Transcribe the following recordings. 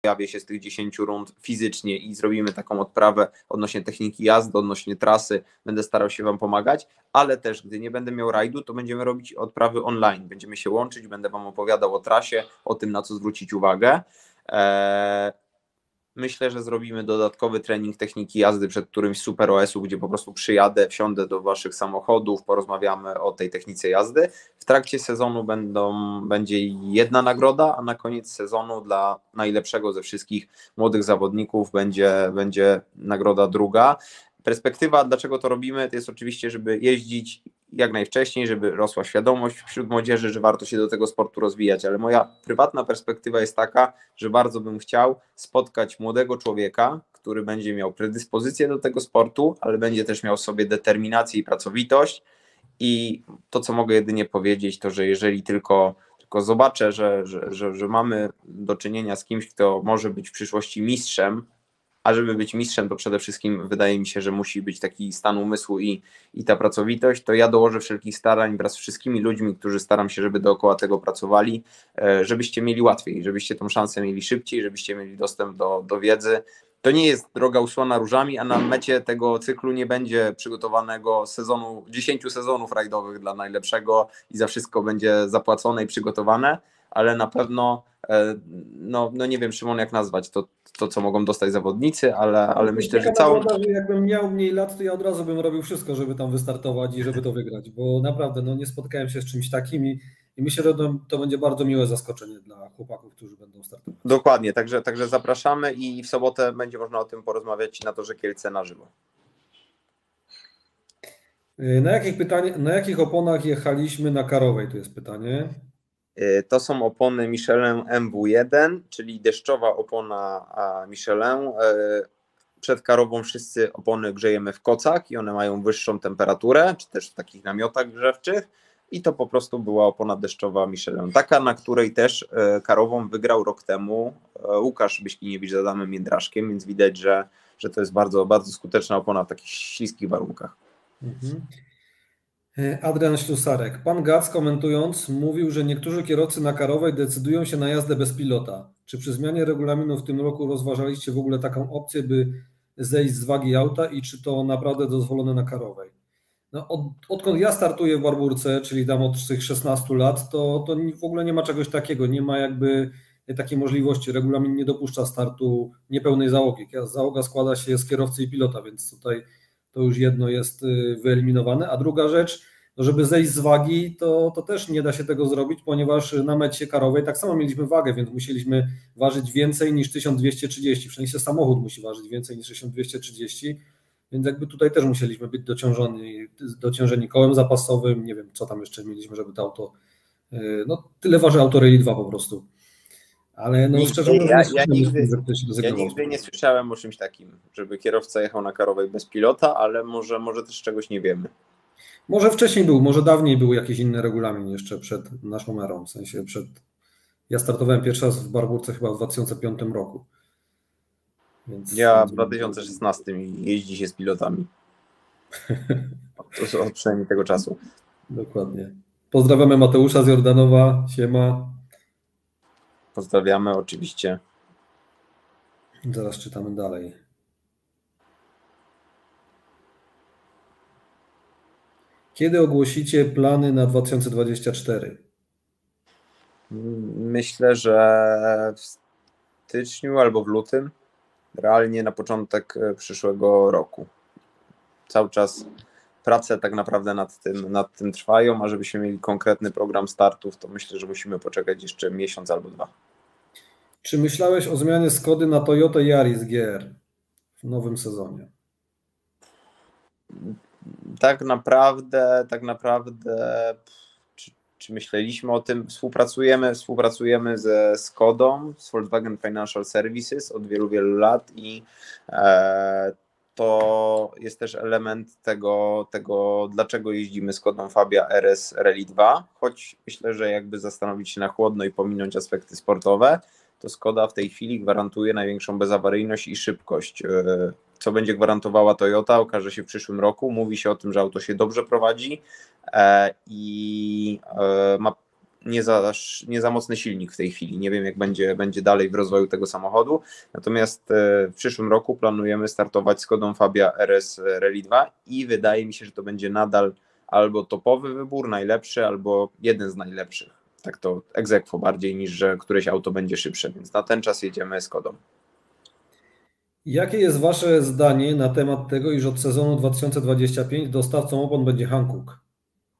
pojawię się z tych 10 rund fizycznie i zrobimy taką odprawę odnośnie techniki jazdy, odnośnie trasy, będę starał się Wam pomagać, ale też gdy nie będę miał rajdu, to będziemy robić odprawy online, będziemy się łączyć, będę Wam opowiadał o trasie, o tym na co zwrócić uwagę. Eee, Myślę, że zrobimy dodatkowy trening techniki jazdy przed którymś super OS-u, gdzie po prostu przyjadę, wsiądę do waszych samochodów, porozmawiamy o tej technice jazdy. Trakcie sezonu będą, będzie jedna nagroda, a na koniec sezonu dla najlepszego ze wszystkich młodych zawodników będzie, będzie nagroda druga. Perspektywa, dlaczego to robimy, to jest oczywiście, żeby jeździć jak najwcześniej, żeby rosła świadomość wśród młodzieży, że warto się do tego sportu rozwijać, ale moja prywatna perspektywa jest taka, że bardzo bym chciał spotkać młodego człowieka, który będzie miał predyspozycję do tego sportu, ale będzie też miał sobie determinację i pracowitość i to, co mogę jedynie powiedzieć, to, że jeżeli tylko, tylko zobaczę, że, że, że, że mamy do czynienia z kimś, kto może być w przyszłości mistrzem, a żeby być mistrzem, to przede wszystkim wydaje mi się, że musi być taki stan umysłu i, i ta pracowitość, to ja dołożę wszelkich starań wraz z wszystkimi ludźmi, którzy staram się, żeby dookoła tego pracowali, e, żebyście mieli łatwiej, żebyście tą szansę mieli szybciej, żebyście mieli dostęp do, do wiedzy. To nie jest droga usłona różami, a na mecie tego cyklu nie będzie przygotowanego sezonu, 10 sezonów rajdowych dla najlepszego i za wszystko będzie zapłacone i przygotowane, ale na pewno E, no, no nie wiem Szymon jak nazwać to, to co mogą dostać zawodnicy, ale, ale myślę, że całą... Że jakbym miał mniej lat, to ja od razu bym robił wszystko, żeby tam wystartować i żeby to wygrać, bo naprawdę no, nie spotkałem się z czymś takim i, i myślę, że to, to będzie bardzo miłe zaskoczenie dla chłopaków, którzy będą startować. Dokładnie, także, także zapraszamy i w sobotę będzie można o tym porozmawiać na to, że Kielce na żywo. Na jakich, pytanie, na jakich oponach jechaliśmy na Karowej? Tu jest pytanie. Y, to są opony Michelin MW1, czyli deszczowa opona Michelin. Y, przed karową wszyscy opony grzejemy w kocach i one mają wyższą temperaturę, czy też w takich namiotach grzewczych. I to po prostu była opona deszczowa Michelin. Taka, na której też y, karową wygrał rok temu Łukasz Byśkiniewicz z Adamem Jędraszkiem, więc widać, że, że to jest bardzo, bardzo skuteczna opona w takich śliskich warunkach. Mhm. E, Adrian Ślusarek. Pan Gac komentując mówił, że niektórzy kierowcy na karowej decydują się na jazdę bez pilota. Czy przy zmianie regulaminu w tym roku rozważaliście w ogóle taką opcję, by zejść z wagi auta i czy to naprawdę dozwolone na karowej? No, od, odkąd ja startuję w Barburce, czyli tam od tych 16 lat, to, to w ogóle nie ma czegoś takiego, nie ma jakby takiej możliwości. Regulamin nie dopuszcza startu niepełnej załogi. Załoga składa się z kierowcy i pilota, więc tutaj to już jedno jest y, wyeliminowane. A druga rzecz, no żeby zejść z wagi, to, to też nie da się tego zrobić, ponieważ na mecie karowej tak samo mieliśmy wagę, więc musieliśmy ważyć więcej niż 1230. Przynajmniej samochód musi ważyć więcej niż 1230, więc jakby tutaj też musieliśmy być dociążeni, dociążeni kołem zapasowym, nie wiem co tam jeszcze mieliśmy, żeby to auto, y, no tyle waży auto Rally 2 po prostu. Ale no szczerze mówiąc, ja, ja, nigdy, ja nigdy nie słyszałem o czymś takim, żeby kierowca jechał na karowej bez pilota, ale może, może też czegoś nie wiemy. Może wcześniej był, może dawniej był jakiś inny regulamin jeszcze przed naszą erą, w sensie przed... Ja startowałem pierwszy raz w Barburce chyba w 2005 roku. Więc ja w 2016 jeździ się z pilotami. To od przynajmniej tego czasu. Dokładnie. Pozdrawiamy Mateusza z Jordanowa. Siema. Pozdrawiamy oczywiście. Zaraz czytamy dalej. Kiedy ogłosicie plany na 2024? Myślę, że w styczniu albo w lutym, realnie na początek e, przyszłego roku. Cały czas prace tak naprawdę nad tym, nad tym trwają, a żebyśmy mieli konkretny program startów, to myślę, że musimy poczekać jeszcze miesiąc albo dwa. Czy myślałeś o zmianie Skody na Toyota Yaris GR w nowym sezonie? Tak naprawdę, tak naprawdę, czy, myśleliśmy o tym? Współpracujemy, współpracujemy ze Skodą, z Volkswagen Financial Services od wielu, wielu lat i e, to jest też element tego, tego, dlaczego jeździmy Skodą Fabia RS Rally 2, choć myślę, że jakby zastanowić się na chłodno i pominąć aspekty sportowe, to Skoda w tej chwili gwarantuje największą bezawaryjność i szybkość. Co będzie gwarantowała Toyota, okaże się w przyszłym roku. Mówi się o tym, że auto się dobrze prowadzi e, i e, ma nie za, nie za mocny silnik w tej chwili. Nie wiem, jak będzie, będzie dalej w rozwoju tego samochodu. Natomiast e, w przyszłym roku planujemy startować z Kodą Fabia RS Rally 2 i wydaje mi się, że to będzie nadal albo topowy wybór, najlepszy, albo jeden z najlepszych. Tak to egzekwo bardziej niż, że któreś auto będzie szybsze, więc na ten czas jedziemy z Kodą. Jakie jest Wasze zdanie na temat tego, iż od sezonu 2025 dostawcą opon będzie Hankook?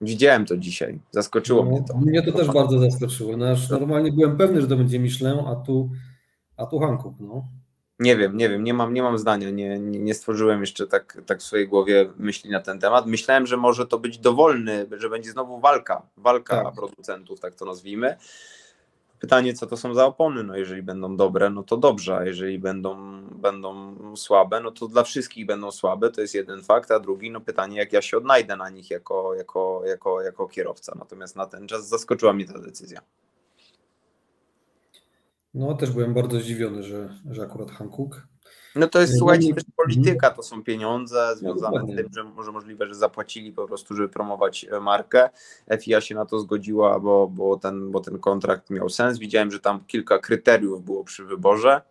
Widziałem to dzisiaj, zaskoczyło no, mnie to. Mnie to też bardzo zaskoczyło. No, normalnie byłem pewny, że to będzie Michelin, a tu, a tu Hankook. No. Nie wiem, nie wiem, nie mam, nie mam zdania, nie, nie, nie stworzyłem jeszcze tak, tak w swojej głowie myśli na ten temat. Myślałem, że może to być dowolny, że będzie znowu walka, walka tak. producentów, tak to nazwijmy. Pytanie, co to są za opony? No jeżeli będą dobre, no to dobrze, a jeżeli będą, będą słabe, no to dla wszystkich będą słabe, to jest jeden fakt, a drugi, no pytanie, jak ja się odnajdę na nich jako, jako, jako, jako kierowca. Natomiast na ten czas zaskoczyła mnie ta decyzja. No też byłem bardzo zdziwiony, że, że akurat Hankook. No to jest, słuchajcie, też polityka, to są pieniądze związane z tym, że może możliwe, że zapłacili po prostu, żeby promować e, markę. FIA się na to zgodziła, bo, bo, ten, bo ten kontrakt miał sens. Widziałem, że tam kilka kryteriów było przy wyborze.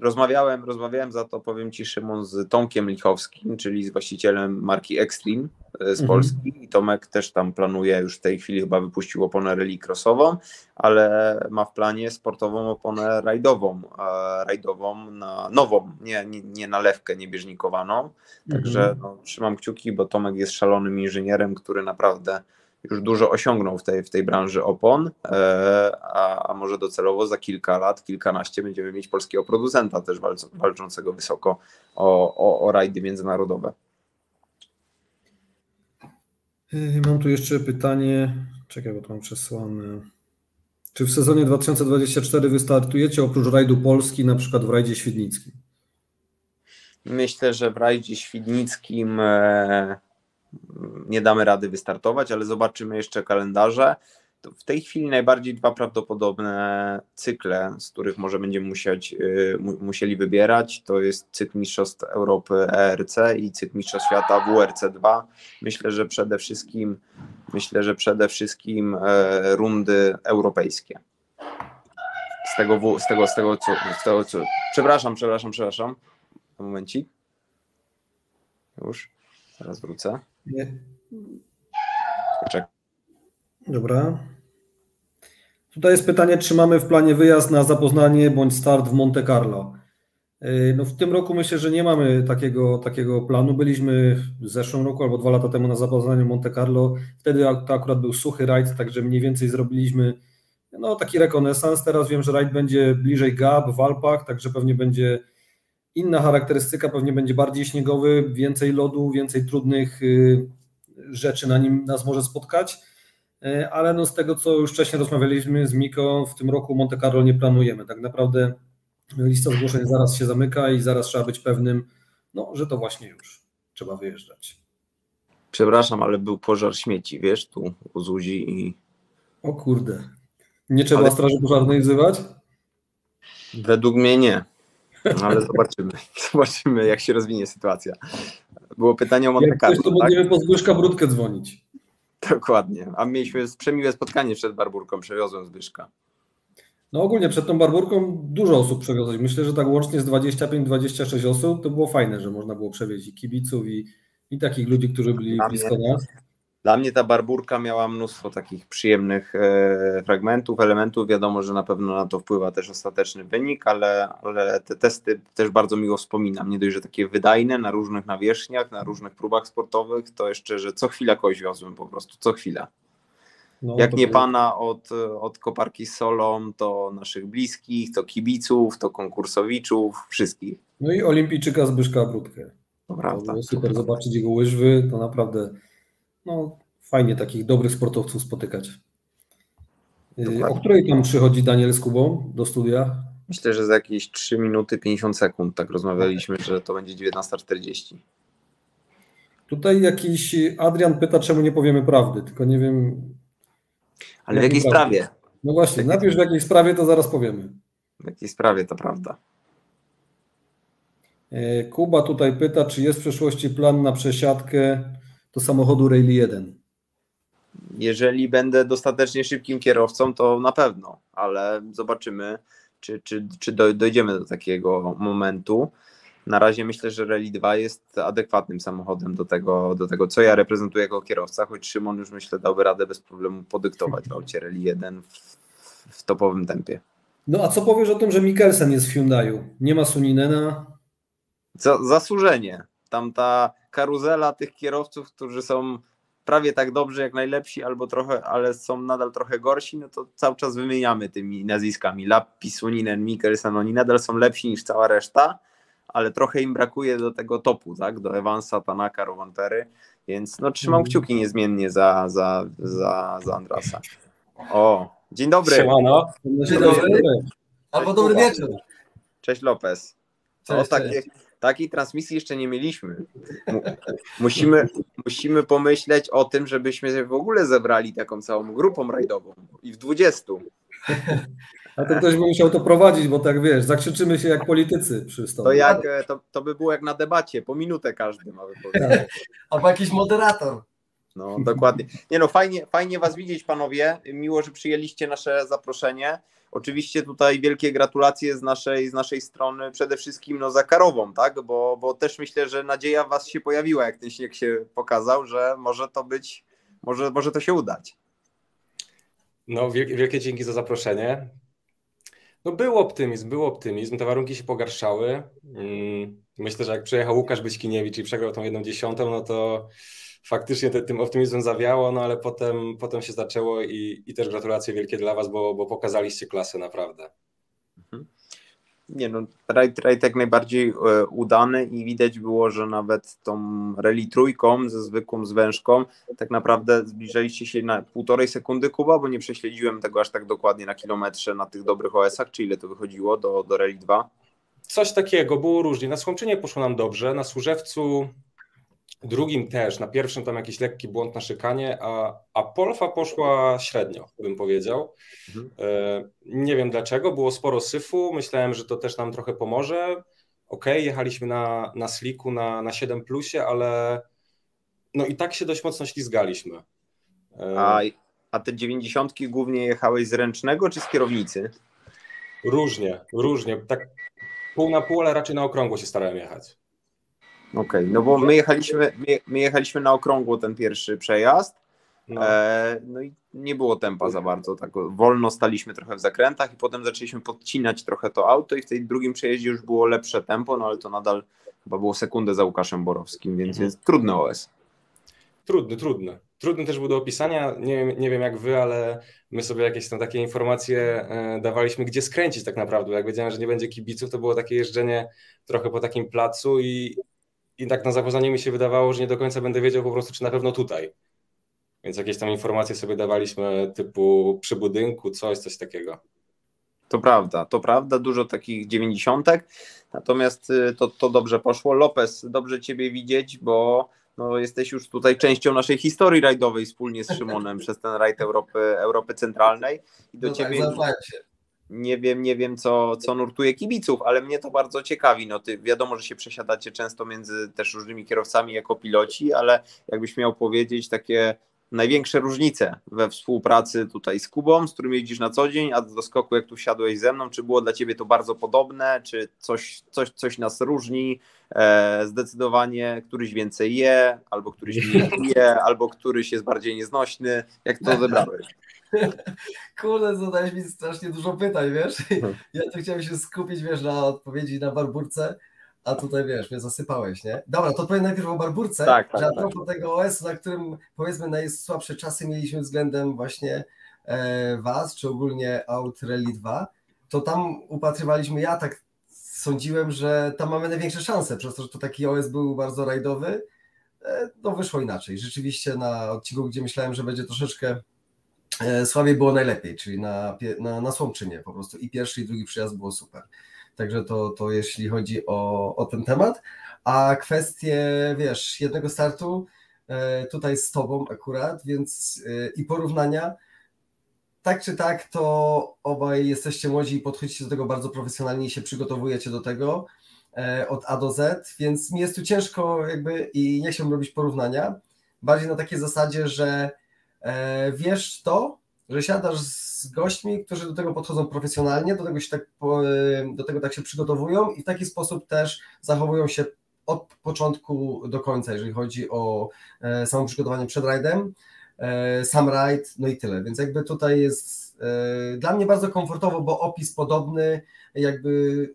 Rozmawiałem, rozmawiałem za to, powiem Ci, Szymon, z Tomkiem Lichowskim, czyli z właścicielem marki Extreme e, z mhm. Polski. I Tomek też tam planuje, już w tej chwili chyba wypuścił oponę rally crossową, ale ma w planie sportową oponę rajdową, rajdową na nową, nie, nie, nie na lewkę niebieżnikowaną. Także mhm. no, trzymam kciuki, bo Tomek jest szalonym inżynierem, który naprawdę już dużo osiągnął w tej, w tej branży opon, e, a, a może docelowo za kilka lat, kilkanaście będziemy mieć polskiego producenta też walczącego wysoko o, o, o rajdy międzynarodowe. Yy, mam tu jeszcze pytanie, czekaj, bo to mam przesłane. Czy w sezonie 2024 wystartujecie oprócz rajdu Polski, na przykład w rajdzie świdnickim? Myślę, że w rajdzie świdnickim e, nie damy rady wystartować, ale zobaczymy jeszcze kalendarze. To w tej chwili najbardziej dwa prawdopodobne cykle, z których może będziemy musieć, y, musieli wybierać, to jest cykl Mistrzostw Europy ERC i cykl Mistrzostw Świata WRC 2. Myślę, że przede wszystkim myślę, że przede wszystkim e, rundy europejskie. Z tego, z tego, z tego, co, z tego co. Przepraszam, przepraszam, przepraszam. Momencik. Już, zaraz wrócę. Nie. Czek. Dobra. Tutaj jest pytanie, czy mamy w planie wyjazd na zapoznanie bądź start w Monte Carlo. Yy, no w tym roku myślę, że nie mamy takiego, takiego planu. Byliśmy w zeszłym roku albo dwa lata temu na zapoznaniu Monte Carlo. Wtedy to akurat był suchy rajd, także mniej więcej zrobiliśmy no, taki rekonesans. Teraz wiem, że rajd będzie bliżej Gab w Alpach, także pewnie będzie Inna charakterystyka pewnie będzie bardziej śniegowy, więcej lodu, więcej trudnych y, rzeczy na nim nas może spotkać, y, ale no z tego, co już wcześniej rozmawialiśmy z Miko, w tym roku Monte Carlo nie planujemy. Tak naprawdę lista zgłoszeń zaraz się zamyka i zaraz trzeba być pewnym, no, że to właśnie już trzeba wyjeżdżać. Przepraszam, ale był pożar śmieci, wiesz, tu u Zuzi i... O kurde. Nie trzeba ale... straży pożarnej wzywać? Według mnie nie. No, ale zobaczymy, zobaczymy jak się rozwinie sytuacja. Było pytanie o Monte Carlo. Jak to tak? będziemy po Zbyszka Brudkę dzwonić. Dokładnie. A mieliśmy przemiłe spotkanie przed Barburką, przewiozłem Zbyszka. No ogólnie przed tą Barburką dużo osób przewiozłeś. Myślę, że tak łącznie z 25-26 osób to było fajne, że można było przewieźć i kibiców i, i takich ludzi, którzy byli blisko nas. Dla mnie ta barburka miała mnóstwo takich przyjemnych e, fragmentów, elementów. Wiadomo, że na pewno na to wpływa też ostateczny wynik, ale, ale te testy też bardzo miło wspominam. Nie dość, że takie wydajne na różnych nawierzchniach, na różnych próbach sportowych, to jeszcze, że co chwila kogoś wiozłem po prostu, co chwila. No, Jak nie pana od, od koparki z solą, to naszych bliskich, to kibiców, to konkursowiczów, wszystkich. No i olimpijczyka Zbyszka Brudkę. To prawda. To super zobaczyć jego łyżwy, to naprawdę no, fajnie takich dobrych sportowców spotykać. Y, Dokładnie. O której tam przychodzi Daniel z Kubą do studia? Myślę, że za jakieś 3 minuty 50 sekund tak rozmawialiśmy, że to będzie 19.40. Tutaj jakiś Adrian pyta, czemu nie powiemy prawdy, tylko nie wiem. Ale w jakiej sprawie? No właśnie, najpierw w jakiej sprawie, to zaraz powiemy. W jakiej sprawie, to prawda. Y, Kuba tutaj pyta, czy jest w przyszłości plan na przesiadkę do samochodu Rally 1? jeżeli będę dostatecznie szybkim kierowcą, to na pewno, ale zobaczymy, czy, czy, czy dojdziemy do takiego momentu. Na razie myślę, że Rally 2 jest adekwatnym samochodem do tego, do tego, co ja reprezentuję jako kierowca, choć Szymon już myślę dałby radę bez problemu podyktować w aucie Rally 1 w, w topowym tempie. No a co powiesz o tym, że Mikkelsen jest w Hyundaiu? Nie ma Suninena? Za, zasłużenie. Tam ta karuzela tych kierowców, którzy są prawie tak dobrzy jak najlepsi, albo trochę, ale są nadal trochę gorsi, no to cały czas wymieniamy tymi nazwiskami. Lappi, Suninen, Mikkelsen, oni nadal są lepsi niż cała reszta, ale trochę im brakuje do tego topu, tak? Do Evansa, Tanaka, Rowantery, więc no trzymam mhm. kciuki niezmiennie za, za, za, za Andrasa. O, dzień dobry. Siemano. Dzień dobry. Albo dobry wieczór. Cześć Lopez. Cześć, o, takie, takiej transmisji jeszcze nie mieliśmy. Musimy, musimy pomyśleć o tym, żebyśmy w ogóle zebrali taką całą grupą rajdową i w 20. A to ktoś by musiał to prowadzić, bo tak wiesz, zakrzyczymy się jak politycy przy stole. To, jak, to, to by było jak na debacie, po minutę każdy ma wypowiedzieć. Tak. Albo jakiś moderator. No, dokładnie. Nie no, fajnie, fajnie Was widzieć, panowie. Miło, że przyjęliście nasze zaproszenie. Oczywiście tutaj wielkie gratulacje z naszej, z naszej strony, przede wszystkim no, za Karową, tak? Bo, bo też myślę, że nadzieja Was się pojawiła, jak ten śnieg się pokazał, że może to być, może, może to się udać. No, wielkie dzięki za zaproszenie. No był optymizm, był optymizm, te warunki się pogarszały. Mm, myślę, że jak przyjechał Łukasz Byśkiniewicz i przegrał tą jedną dziesiątą, no to faktycznie te, tym optymizmem zawiało, no ale potem, potem się zaczęło i, i też gratulacje wielkie dla Was, bo, bo pokazaliście klasę naprawdę. Mhm. Nie no, rajd, rajd jak najbardziej e, udany i widać było, że nawet tą rally trójką ze zwykłą zwężką tak naprawdę zbliżaliście się na półtorej sekundy Kuba, bo nie prześledziłem tego aż tak dokładnie na kilometrze na tych dobrych OS-ach, czy ile to wychodziło do, do rally 2? Coś takiego, było różnie. Na Słomczynie poszło nam dobrze, na Służewcu drugim też, na pierwszym tam jakiś lekki błąd na szykanie, a, a Polfa poszła średnio, bym powiedział. Mhm. E, nie wiem dlaczego, było sporo syfu, myślałem, że to też nam trochę pomoże. Ok, jechaliśmy na, na sliku na, na 7 plusie, ale no i tak się dość mocno ślizgaliśmy. E, a, a te 90 głównie jechałeś z ręcznego czy z kierownicy? Różnie, różnie. Tak pół na pół, ale raczej na okrągło się starałem jechać. Okej, okay, no bo my jechaliśmy, my, jechaliśmy na okrągło ten pierwszy przejazd. No. E, no. i nie było tempa za bardzo, tak wolno staliśmy trochę w zakrętach i potem zaczęliśmy podcinać trochę to auto i w tej drugim przejeździe już było lepsze tempo, no ale to nadal chyba było sekundę za Łukaszem Borowskim, więc mhm. jest trudny OS. Trudny, trudny. Trudny też był do opisania. Nie, nie wiem jak wy, ale my sobie jakieś tam takie informacje e, dawaliśmy, gdzie skręcić tak naprawdę. Jak wiedziałem, że nie będzie kibiców, to było takie jeżdżenie trochę po takim placu i, i tak na zapoznanie mi się wydawało, że nie do końca będę wiedział po prostu, czy na pewno tutaj. Więc jakieś tam informacje sobie dawaliśmy typu przy budynku, coś, coś takiego. To prawda, to prawda, dużo takich dziewięćdziesiątek, natomiast y, to, to dobrze poszło. Lopez, dobrze Ciebie widzieć, bo no, jesteś już tutaj częścią naszej historii rajdowej wspólnie z Szymonem przez ten rajd Europy, Europy Centralnej. I do no tak, Ciebie... Tak, nie wiem, nie wiem co, co nurtuje kibiców, ale mnie to bardzo ciekawi. No, ty, wiadomo, że się przesiadacie często między też różnymi kierowcami jako piloci, ale jakbyś miał powiedzieć takie największe różnice we współpracy tutaj z Kubą, z którym jeździsz na co dzień, a do skoku jak tu wsiadłeś ze mną, czy było dla Ciebie to bardzo podobne, czy coś, coś, coś nas różni, e, zdecydowanie któryś więcej je, albo któryś mniej je, albo któryś jest bardziej nieznośny, jak to odebrałeś? Kurde, zadałeś mi strasznie dużo pytań, wiesz? Hmm. Ja tu chciałem się skupić, wiesz, na odpowiedzi na barburce, a tutaj, wiesz, mnie zasypałeś, nie? Dobra, to powiem najpierw o barburce, tak, tak, że a tak. propos tak. tego OS, na którym, powiedzmy, najsłabsze czasy mieliśmy względem właśnie e, Was, czy ogólnie Out Rally 2, to tam upatrywaliśmy, ja tak sądziłem, że tam mamy największe szanse, przez to, że to taki OS był bardzo rajdowy, e, no wyszło inaczej. Rzeczywiście na odcinku, gdzie myślałem, że będzie troszeczkę E, słabiej było najlepiej, czyli na, na, na Słomczynie po prostu i pierwszy i drugi przyjazd było super. Także to, to jeśli chodzi o, o ten temat. A kwestie, wiesz, jednego startu e, tutaj z Tobą akurat, więc e, i porównania, tak czy tak, to obaj jesteście młodzi i podchodzicie do tego bardzo profesjonalnie i się przygotowujecie do tego od A do Z, więc mi jest tu ciężko jakby i nie chciałbym robić porównania, bardziej na takiej zasadzie, że wiesz to, że siadasz z gośćmi, którzy do tego podchodzą profesjonalnie, do tego, się tak, do tego tak się przygotowują i w taki sposób też zachowują się od początku do końca, jeżeli chodzi o e, samo przygotowanie przed rajdem, e, sam rajd, no i tyle. Więc jakby tutaj jest e, dla mnie bardzo komfortowo, bo opis podobny, jakby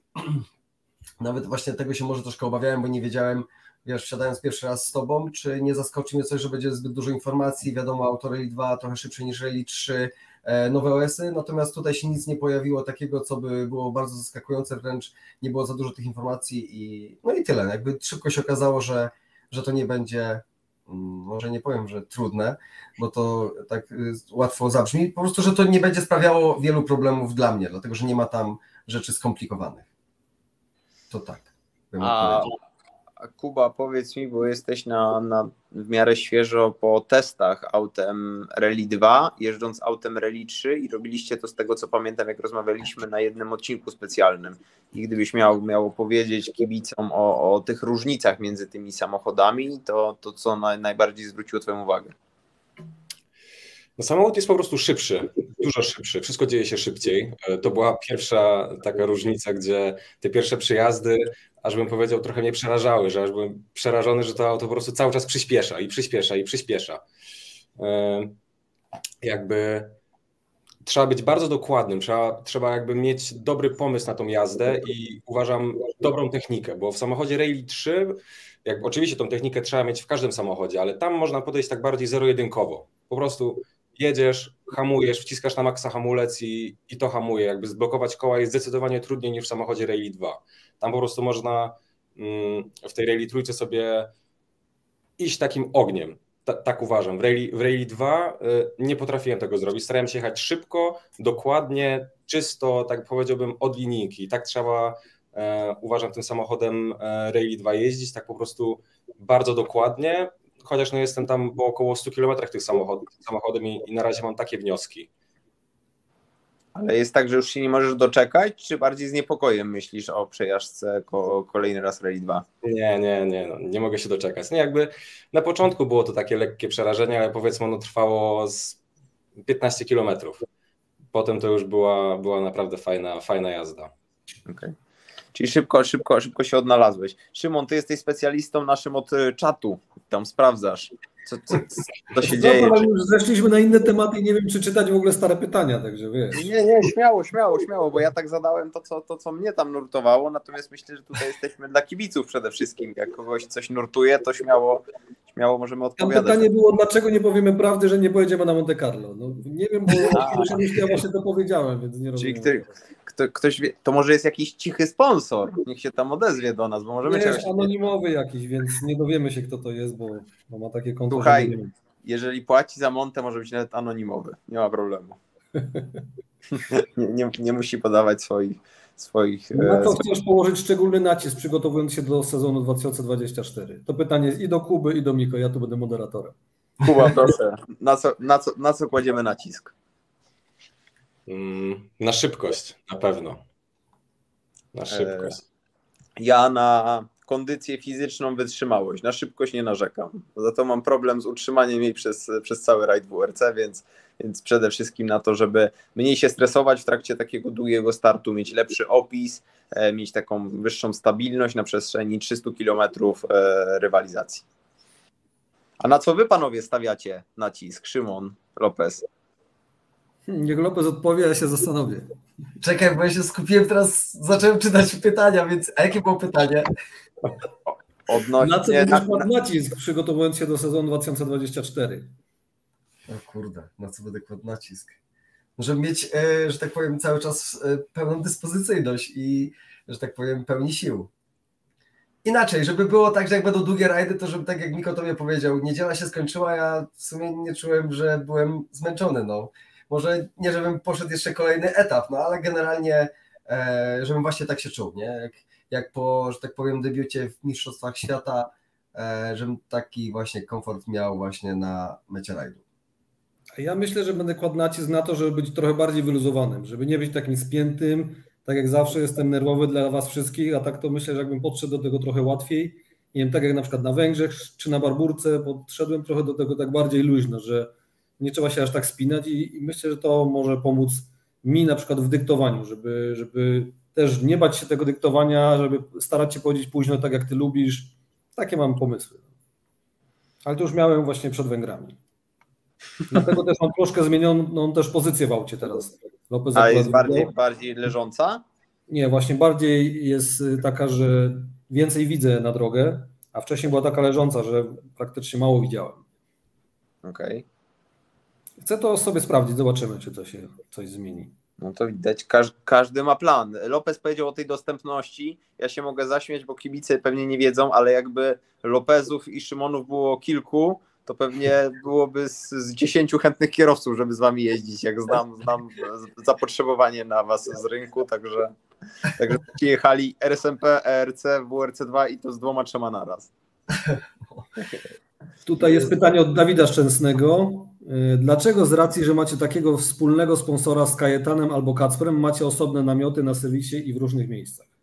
nawet właśnie tego się może troszkę obawiałem, bo nie wiedziałem, wiesz, wsiadając pierwszy raz z tobą, czy nie zaskoczy mnie coś, że będzie zbyt dużo informacji, wiadomo, auto Rally 2 trochę szybsze niż Rally 3, e, nowe OS-y, natomiast tutaj się nic nie pojawiło takiego, co by było bardzo zaskakujące, wręcz nie było za dużo tych informacji i no i tyle, jakby szybko się okazało, że, że to nie będzie mm, może nie powiem, że trudne, bo to tak y, łatwo zabrzmi, po prostu, że to nie będzie sprawiało wielu problemów dla mnie, dlatego że nie ma tam rzeczy skomplikowanych. To tak. A, Kuba, powiedz mi, bo jesteś na, na w miarę świeżo po testach autem Rally 2, jeżdżąc autem Rally 3 i robiliście to z tego, co pamiętam, jak rozmawialiśmy na jednym odcinku specjalnym. I gdybyś miał, miał powiedzieć kibicom o, o tych różnicach między tymi samochodami, to, to co naj, najbardziej zwróciło Twoją uwagę? No samochód jest po prostu szybszy, dużo szybszy, wszystko dzieje się szybciej. To była pierwsza taka różnica, gdzie te pierwsze przyjazdy, aż bym powiedział, trochę mnie przerażały, że aż byłem przerażony, że to auto po prostu cały czas przyspiesza i przyspiesza i przyspiesza. E, jakby trzeba być bardzo dokładnym, trzeba, trzeba jakby mieć dobry pomysł na tą jazdę i uważam dobrą technikę, bo w samochodzie Rally 3, jak oczywiście tą technikę trzeba mieć w każdym samochodzie, ale tam można podejść tak bardziej zero-jedynkowo. Po prostu jedziesz, hamujesz, wciskasz na maksa hamulec i, i to hamuje. Jakby zblokować koła jest zdecydowanie trudniej niż w samochodzie Rally 2. Tam po prostu można mm, w tej Rally trójce sobie iść takim ogniem. Ta, tak uważam. W Rally, w Rally 2 y, nie potrafiłem tego zrobić. Starałem się jechać szybko, dokładnie, czysto, tak powiedziałbym, od linijki. Tak trzeba, e, uważam, tym samochodem e, Rally 2 jeździć, tak po prostu bardzo dokładnie chociaż no jestem tam po około 100 km tych samochod, samochodem i, i na razie mam takie wnioski. Ale jest tak, że już się nie możesz doczekać, czy bardziej z niepokojem myślisz o przejażdżce ko kolejny raz Rally 2? Nie, nie, nie, no, nie mogę się doczekać. Nie, jakby na początku było to takie lekkie przerażenie, ale powiedzmy ono trwało z 15 kilometrów. Potem to już była, była naprawdę fajna, fajna jazda. Okay. Czyli szybko, szybko, szybko się odnalazłeś. Szymon, ty jesteś specjalistą naszym od y, czatu. Tam sprawdzasz, co, co, co się dzieje. No, już zeszliśmy na inne tematy i nie wiem, czy czytać w ogóle stare pytania, także wiesz. Nie, nie, śmiało, śmiało, śmiało, bo ja tak zadałem to, co, to, co mnie tam nurtowało, natomiast myślę, że tutaj jesteśmy dla kibiców przede wszystkim. Jak kogoś coś nurtuje, to śmiało, śmiało możemy odpowiadać. Tam pytanie było, dlaczego nie powiemy prawdy, że nie pojedziemy na Monte Carlo. No, nie wiem, bo ja właśnie to powiedziałem, więc nie rozumiem. Czyli kto, ktoś wie, to może jest jakiś cichy sponsor, niech się tam odezwie do nas, bo możemy... Jest anonimowy jakiś, więc nie dowiemy się, kto to jest, bo, bo ma takie konto. Słuchaj, jeżeli płaci za montę, może być nawet anonimowy, nie ma problemu. nie, nie, nie musi podawać swoich swoich. Na co chcesz położyć szczególny nacisk, przygotowując się do sezonu 2024? To pytanie jest i do Kuby, i do Miko. Ja tu będę moderatorem. Kuba, proszę. Na co, na co, na co kładziemy nacisk? Mm, na szybkość, na pewno. Na e, szybkość. Ja na kondycję fizyczną, wytrzymałość. Na szybkość nie narzekam. Za to mam problem z utrzymaniem jej przez, przez cały rajd WRC, więc, więc przede wszystkim na to, żeby mniej się stresować w trakcie takiego długiego startu, mieć lepszy opis, e, mieć taką wyższą stabilność na przestrzeni 300 km e, rywalizacji. A na co wy panowie stawiacie nacisk? Szymon Lopez. Niech Lopez odpowie, ja się zastanowię. Czekaj, bo ja się skupiłem teraz, zacząłem czytać pytania, więc a jakie było pytanie? Odnośnie... Na co będziesz kładł nacisk, przygotowując się do sezonu 2024? O kurde, na co będę kładł nacisk? Żeby mieć, e, że tak powiem, cały czas e, pełną dyspozycyjność i, że tak powiem, pełni sił. Inaczej, żeby było tak, że jak będą długie rajdy, to żeby tak jak Miko tobie powiedział, niedziela się skończyła, ja w sumie nie czułem, że byłem zmęczony, no może nie, żebym poszedł jeszcze kolejny etap, no ale generalnie, e, żebym właśnie tak się czuł, nie? Jak, jak po, że tak powiem, debiucie w Mistrzostwach Świata, e, żebym taki właśnie komfort miał właśnie na mecie rajdu. Ja myślę, że będę kładł nacisk na to, żeby być trochę bardziej wyluzowanym, żeby nie być takim spiętym, tak jak zawsze jestem nerwowy dla was wszystkich, a tak to myślę, że jakbym podszedł do tego trochę łatwiej, nie wiem, tak jak na przykład na Węgrzech czy na Barburce, podszedłem trochę do tego tak bardziej luźno, że nie trzeba się aż tak spinać i, i myślę, że to może pomóc mi na przykład w dyktowaniu, żeby, żeby też nie bać się tego dyktowania, żeby starać się powiedzieć późno tak, jak ty lubisz. Takie mam pomysły. Ale to już miałem właśnie przed Węgrami. Dlatego też mam troszkę zmienioną też pozycję w aucie teraz. Lopez A jest bardziej, bardziej leżąca? Nie, właśnie bardziej jest taka, że więcej widzę na drogę, a wcześniej była taka leżąca, że praktycznie mało widziałem. Okej. Okay. Chcę to sobie sprawdzić, zobaczymy, czy to się coś zmieni. No to widać, każ, każdy ma plan. Lopez powiedział o tej dostępności. Ja się mogę zaśmiać, bo kibice pewnie nie wiedzą, ale jakby Lopezów i Szymonów było kilku, to pewnie byłoby z, z 10 chętnych kierowców, żeby z wami jeździć. Jak znam, znam zapotrzebowanie na was z rynku, także, także jechali RSMP, ERC, WRC2 i to z dwoma, trzema naraz. Tutaj jest pytanie od Dawida Szczęsnego. Y, dlaczego z racji, że macie takiego wspólnego sponsora z Kajetanem albo Kacprem, macie osobne namioty na serwisie i w różnych miejscach?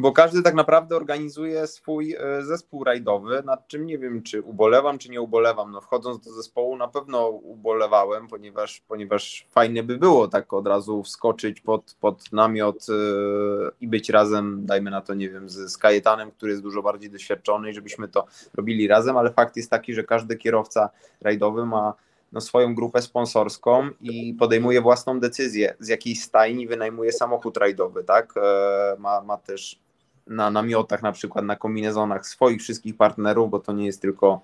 Bo każdy tak naprawdę organizuje swój e, zespół rajdowy, nad czym nie wiem, czy ubolewam, czy nie ubolewam. No, wchodząc do zespołu na pewno ubolewałem, ponieważ, ponieważ fajnie by było tak od razu wskoczyć pod, pod namiot yy, i być razem, dajmy na to, nie wiem, z, z Kajetanem, który jest dużo bardziej doświadczony i żebyśmy to robili razem, ale fakt jest taki, że każdy kierowca rajdowy ma no, swoją grupę sponsorską i podejmuje własną decyzję, z jakiej stajni wynajmuje samochód rajdowy, tak? E, ma, ma też na namiotach, na przykład na kombinezonach swoich wszystkich partnerów, bo to nie jest tylko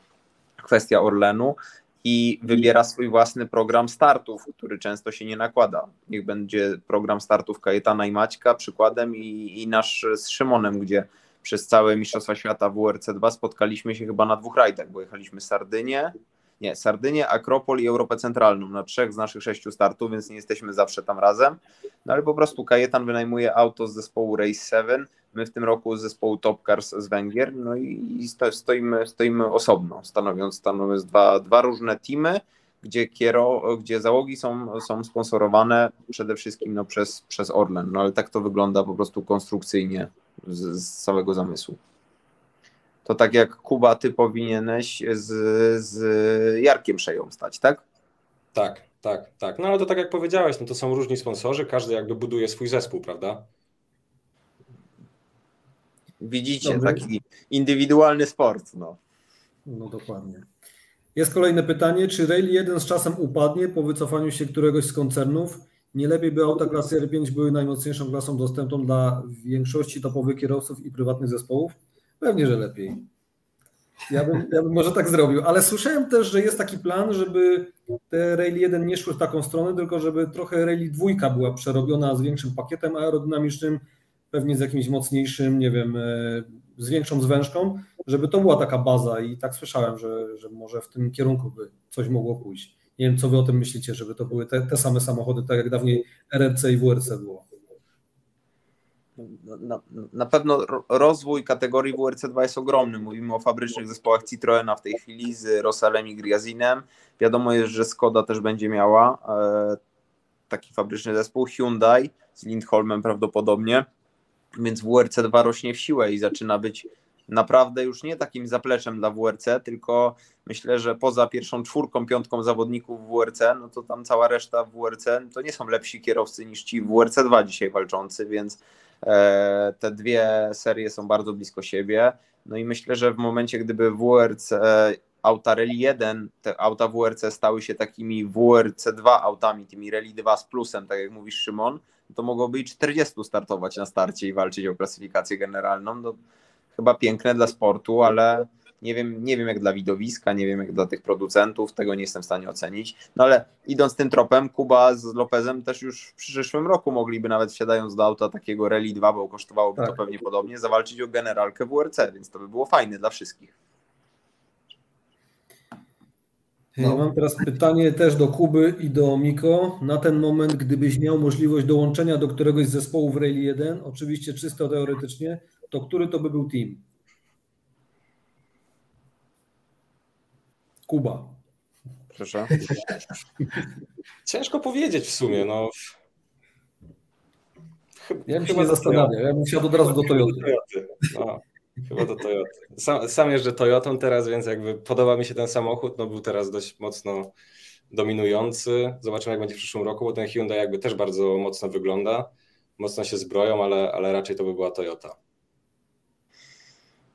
kwestia Orlenu i wybiera swój własny program startów, który często się nie nakłada. Niech będzie program startów Kajetana i Maćka przykładem i, i nasz z Szymonem, gdzie przez całe Mistrzostwa Świata WRC2 spotkaliśmy się chyba na dwóch rajdach, bo jechaliśmy Sardynię, nie, Sardynię, Akropol i Europę Centralną na trzech z naszych sześciu startów, więc nie jesteśmy zawsze tam razem. No ale po prostu Kajetan wynajmuje auto z zespołu Race 7, my w tym roku z zespołu Top Cars z Węgier, no i stoimy, stoimy osobno, stanowiąc, stanowiąc dwa, dwa różne teamy, gdzie, kiero, gdzie załogi są, są sponsorowane przede wszystkim no, przez, przez Orlen, no ale tak to wygląda po prostu konstrukcyjnie z, z całego zamysłu to tak jak Kuba, ty powinieneś z, z Jarkiem Szeją stać, tak? Tak, tak, tak. No ale to tak jak powiedziałeś, no to są różni sponsorzy, każdy jakby buduje swój zespół, prawda? Widzicie, Dobry. taki indywidualny sport. No. no dokładnie. Jest kolejne pytanie, czy Rail 1 z czasem upadnie po wycofaniu się któregoś z koncernów? Nie lepiej by auta klasy R5 były najmocniejszą klasą dostępną dla większości topowych kierowców i prywatnych zespołów? Pewnie, że lepiej. Ja bym, ja bym może tak zrobił, ale słyszałem też, że jest taki plan, żeby te Rail 1 nie szły w taką stronę, tylko żeby trochę Rail 2 była przerobiona z większym pakietem aerodynamicznym, pewnie z jakimś mocniejszym, nie wiem, e, z większą zwężką, żeby to była taka baza i tak słyszałem, że, że może w tym kierunku by coś mogło pójść. Nie wiem, co wy o tym myślicie, żeby to były te, te same samochody, tak jak dawniej RRC i WRC było. Na, na, pewno rozwój kategorii WRC2 jest ogromny. Mówimy o fabrycznych zespołach Citroena w tej chwili z Rosalem i Griazinem. Wiadomo jest, że Skoda też będzie miała e, taki fabryczny zespół. Hyundai z Lindholmem prawdopodobnie. Więc WRC2 rośnie w siłę i zaczyna być naprawdę już nie takim zapleczem dla WRC, tylko myślę, że poza pierwszą czwórką, piątką zawodników WRC, no to tam cała reszta WRC to nie są lepsi kierowcy niż ci WRC2 dzisiaj walczący, więc E, te dwie serie są bardzo blisko siebie. No i myślę, że w momencie, gdyby WRC auta Rally 1, te auta WRC stały się takimi WRC 2 autami, tymi Rally 2 z plusem, tak jak mówisz Szymon, to mogłoby i 40 startować na starcie i walczyć o klasyfikację generalną. No, chyba piękne dla sportu, ale nie wiem, nie wiem jak dla widowiska, nie wiem jak dla tych producentów, tego nie jestem w stanie ocenić. No ale idąc tym tropem, Kuba z Lopezem też już w przyszłym roku mogliby nawet wsiadając do auta takiego Rally 2, bo kosztowałoby tak. to pewnie podobnie, zawalczyć o generalkę WRC, więc to by było fajne dla wszystkich. No. Mam teraz pytanie też do Kuby i do Miko. Na ten moment, gdybyś miał możliwość dołączenia do któregoś z zespołów Rally 1, oczywiście czysto teoretycznie, to który to by był team? Kuba. Proszę. Ciężko powiedzieć w sumie. No. Ja bym się nie zastanawiał. Ja bym siadł od razu do Toyoty. No. Chyba do Toyota. Sam, sam jeżdżę Toyotą teraz, więc jakby podoba mi się ten samochód. No był teraz dość mocno dominujący. Zobaczymy, jak będzie w przyszłym roku, bo ten Hyundai jakby też bardzo mocno wygląda. Mocno się zbroją, ale, ale raczej to by była Toyota.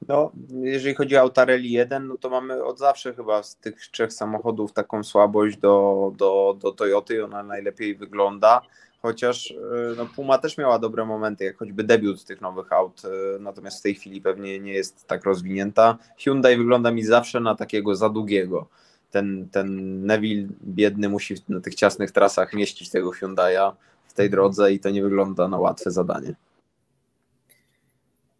No, jeżeli chodzi o Autarelli 1, no to mamy od zawsze chyba z tych trzech samochodów taką słabość do, do, do Toyoty, ona najlepiej wygląda, chociaż y, no, Puma też miała dobre momenty, jak choćby debiut tych nowych aut, y, natomiast w tej chwili pewnie nie jest tak rozwinięta. Hyundai wygląda mi zawsze na takiego za długiego. Ten, ten Neville biedny musi na tych ciasnych trasach mieścić tego Hyundai'a w tej drodze i to nie wygląda na łatwe zadanie.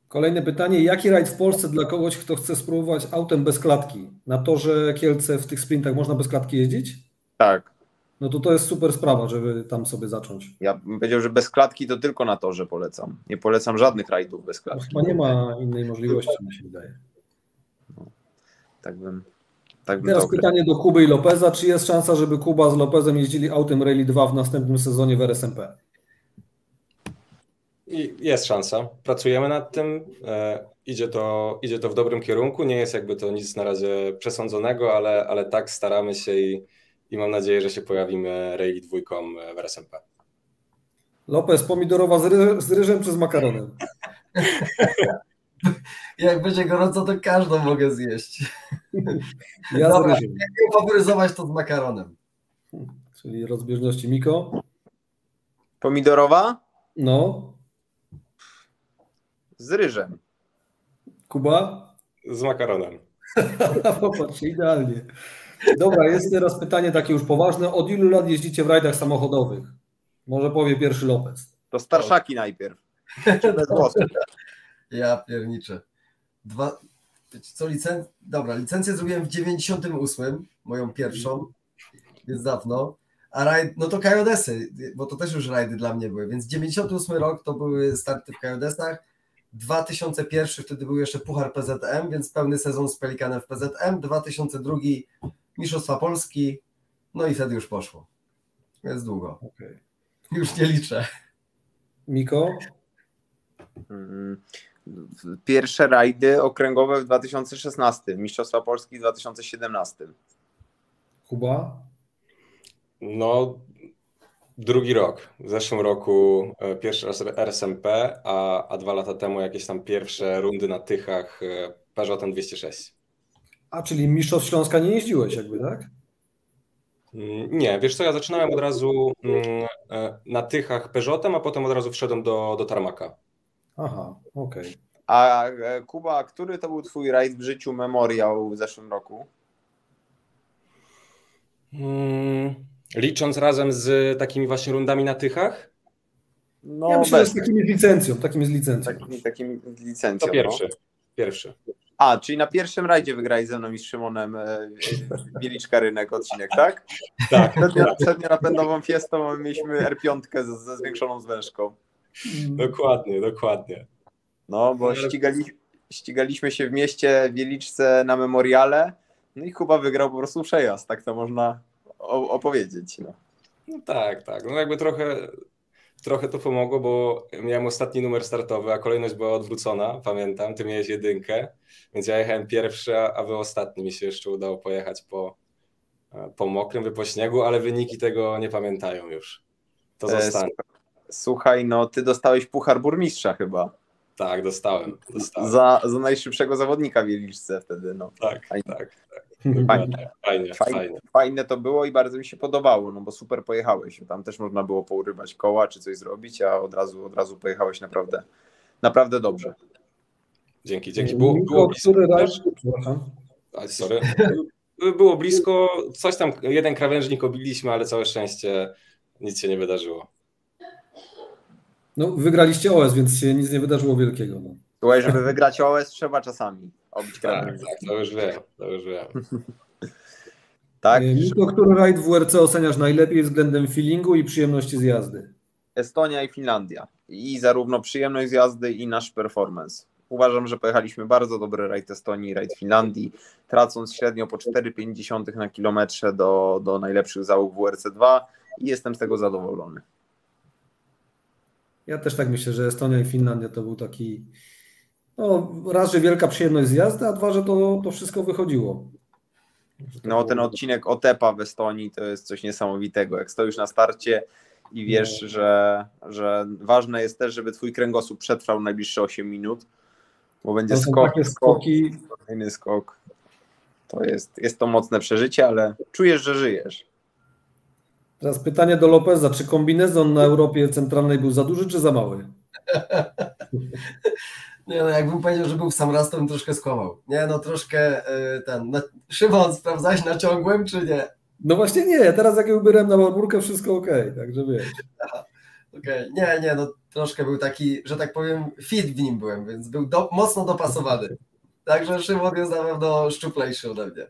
Kolejne pytanie. Jaki rajd w Polsce dla kogoś, kto chce spróbować autem bez klatki? Na torze Kielce w tych sprintach można bez klatki jeździć? Tak. No to to jest super sprawa, żeby tam sobie zacząć. Ja bym powiedział, że bez klatki to tylko na torze polecam. Nie polecam żadnych rajdów bez No, klatki. chyba nie ma innej możliwości, mi się wydaje. Tak bym, tak bym Teraz pytanie do Kuby i Lopeza. Czy jest szansa, żeby Kuba z Lopezem jeździli autem Rally 2 w następnym sezonie w RSMP? I jest szansa. Pracujemy nad tym. E, idzie, to, idzie to w dobrym kierunku. Nie jest jakby to nic na razie przesądzonego, ale, ale tak staramy się i, i mam nadzieję, że się pojawimy Rally dwójką w RSMP. Lopez, pomidorowa z, ry z ryżem czy z makaronem? Jak będzie gorąco, to każdą mogę zjeść. Ja Dobra. Jak faworyzować to z makaronem. Czyli rozbieżności Miko. Pomidorowa No. z ryżem. Kuba? Z makaronem. Popatrz, idealnie. Dobra, jest teraz pytanie takie już poważne. Od ilu lat jeździcie w rajdach samochodowych? Może powie pierwszy Lopez. To starszaki najpierw. Czy bez włosów. Ja pierniczę. Dwa, co, licen... Dobra, licencję zrobiłem w 98, moją pierwszą, więc dawno. A rajd, no to Kajodesy, bo to też już rajdy dla mnie były, więc 98 rok to były starty w Kajodesach, 2001 wtedy był jeszcze Puchar PZM, więc pełny sezon z Pelikanem w PZM, 2002 Mistrzostwa Polski, no i wtedy już poszło. Jest długo. Okay. Już nie liczę. Miko? Mm, Pierwsze rajdy okręgowe w 2016, Mistrzostwa Polski w 2017. Kuba? No, drugi rok. W zeszłym roku e, pierwszy raz RSMP, a, a dwa lata temu jakieś tam pierwsze rundy na Tychach e, Peugeotem 206. A, czyli Mistrzostw Śląska nie jeździłeś jakby, tak? Mm, Nie, wiesz co, ja zaczynałem od razu mm, e, na Tychach Peugeotem, a potem od razu wszedłem do, do Tarmaka. Aha, okej. A e, Kuba, który to był twój rajd w życiu memoriał w zeszłym roku? Mm, Licząc razem z takimi właśnie rundami na Tychach, No, Ja myślę, że bez, z takimi z licencją, takimi z licencją. takimi, takimi licencją. to pierwszy. Pierwszy. A, czyli na pierwszym rajdzie wygrałeś ze mną i z Szymonem e, Bieliczka Rynek odcinek, tak? Tak, Przednio, przednio napędową fiestą mieliśmy R5 ze, ze zwiększoną zwężką. Dokładnie, dokładnie. No, bo ścigali, ścigaliśmy się w mieście Wieliczce na memoriale, no i Kuba wygrał po prostu przejazd, tak to można opowiedzieć. No. No tak, tak. No jakby trochę, trochę to pomogło, bo miałem ostatni numer startowy, a kolejność była odwrócona, pamiętam. Ty miałeś jedynkę, więc ja jechałem pierwszy, a wy ostatni. Mi się jeszcze udało pojechać po, po mokrym, po śniegu, ale wyniki tego nie pamiętają już. To E, zostanie. Słuchaj, no ty dostałeś puchar burmistrza chyba Tak, dostałem. dostałem. za, za najszybszego zawodnika w Wieliczce wtedy. No. Tak, Fajnie. tak. Dokładnie. Fajnie, fajnie. fajne to było i bardzo mi się podobało, no bo super pojechałeś. Tam też można było pourywać koła czy coś zrobić, a od razu, od razu pojechałeś naprawdę, naprawdę dobrze. Dzięki, dzięki. Było, było blisko który. A, sorry. Było blisko, coś tam, jeden krawężnik obiliśmy, ale całe szczęście nic się nie wydarzyło. No, wygraliście OS, więc się nic nie wydarzyło wielkiego. No. Słuchaj, żeby wygrać OS trzeba czasami obić Tak, tak, to już wiem, to już wiem. Tak? E, Miko, który rajd w WRC oceniasz najlepiej względem feelingu i przyjemności z jazdy? Estonia i Finlandia. I zarówno przyjemność z jazdy i nasz performance. Uważam, że pojechaliśmy bardzo dobry rajd Estonii i rajd Finlandii, tracąc średnio po 4,5 na kilometrze do, do najlepszych załóg WRC2 i jestem z tego zadowolony. Ja też tak myślę, że Estonia i Finlandia to był taki No, raz, że wielka przyjemność z jazdy, a dwa, że to, to wszystko wychodziło. No ten odcinek Otepa w Estonii to jest coś niesamowitego. Jak stoisz na starcie i wiesz, że, że ważne jest też, żeby twój kręgosłup przetrwał najbliższe 8 minut, bo będzie To skok, takie skok, skoki, kolejny skok. To jest, jest to mocne przeżycie, ale czujesz, że żyjesz. Teraz pytanie do Lopeza. Czy kombinezon na Europie Centralnej był za duży, czy za mały? Nie no, jakbym powiedział, że był w sam raz, to bym troszkę skłamał. Nie no, troszkę y, ten. Na... Szymon, sprawdzałeś na ciągłym, czy nie? No właśnie nie, teraz jak uberem na barburkę, wszystko ok, także wiesz. Okej, nie, nie, no troszkę był taki, że tak powiem, fit w nim byłem, więc był do, mocno dopasowany. Także Szymon jest na pewno szczuplejszy ode mnie.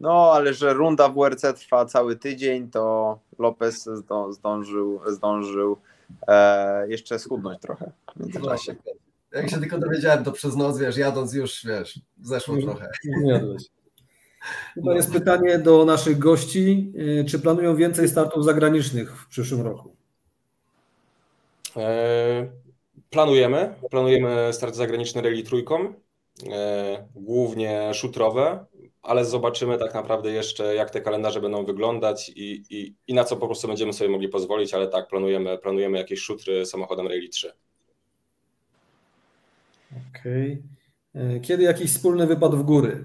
No, ale że runda WRC trwa cały tydzień, to Lopez zdążył, zdążył e, jeszcze schudnąć trochę w międzyczasie. Jak się tylko dowiedziałem, to przez noc, wiesz, jadąc już, wiesz, zeszło trochę. Nie jadłeś. Tutaj jest pytanie do naszych gości. y, Czy planują więcej startów zagranicznych w przyszłym roku? E, Planujemy, planujemy start zagraniczny rally trójką, e, głównie szutrowe, ale zobaczymy tak naprawdę jeszcze, jak te kalendarze będą wyglądać i, i, i na co po prostu będziemy sobie mogli pozwolić, ale tak, planujemy, planujemy jakieś szutry samochodem Rally 3. Okej. Y, Kiedy jakiś wspólny wypad w góry?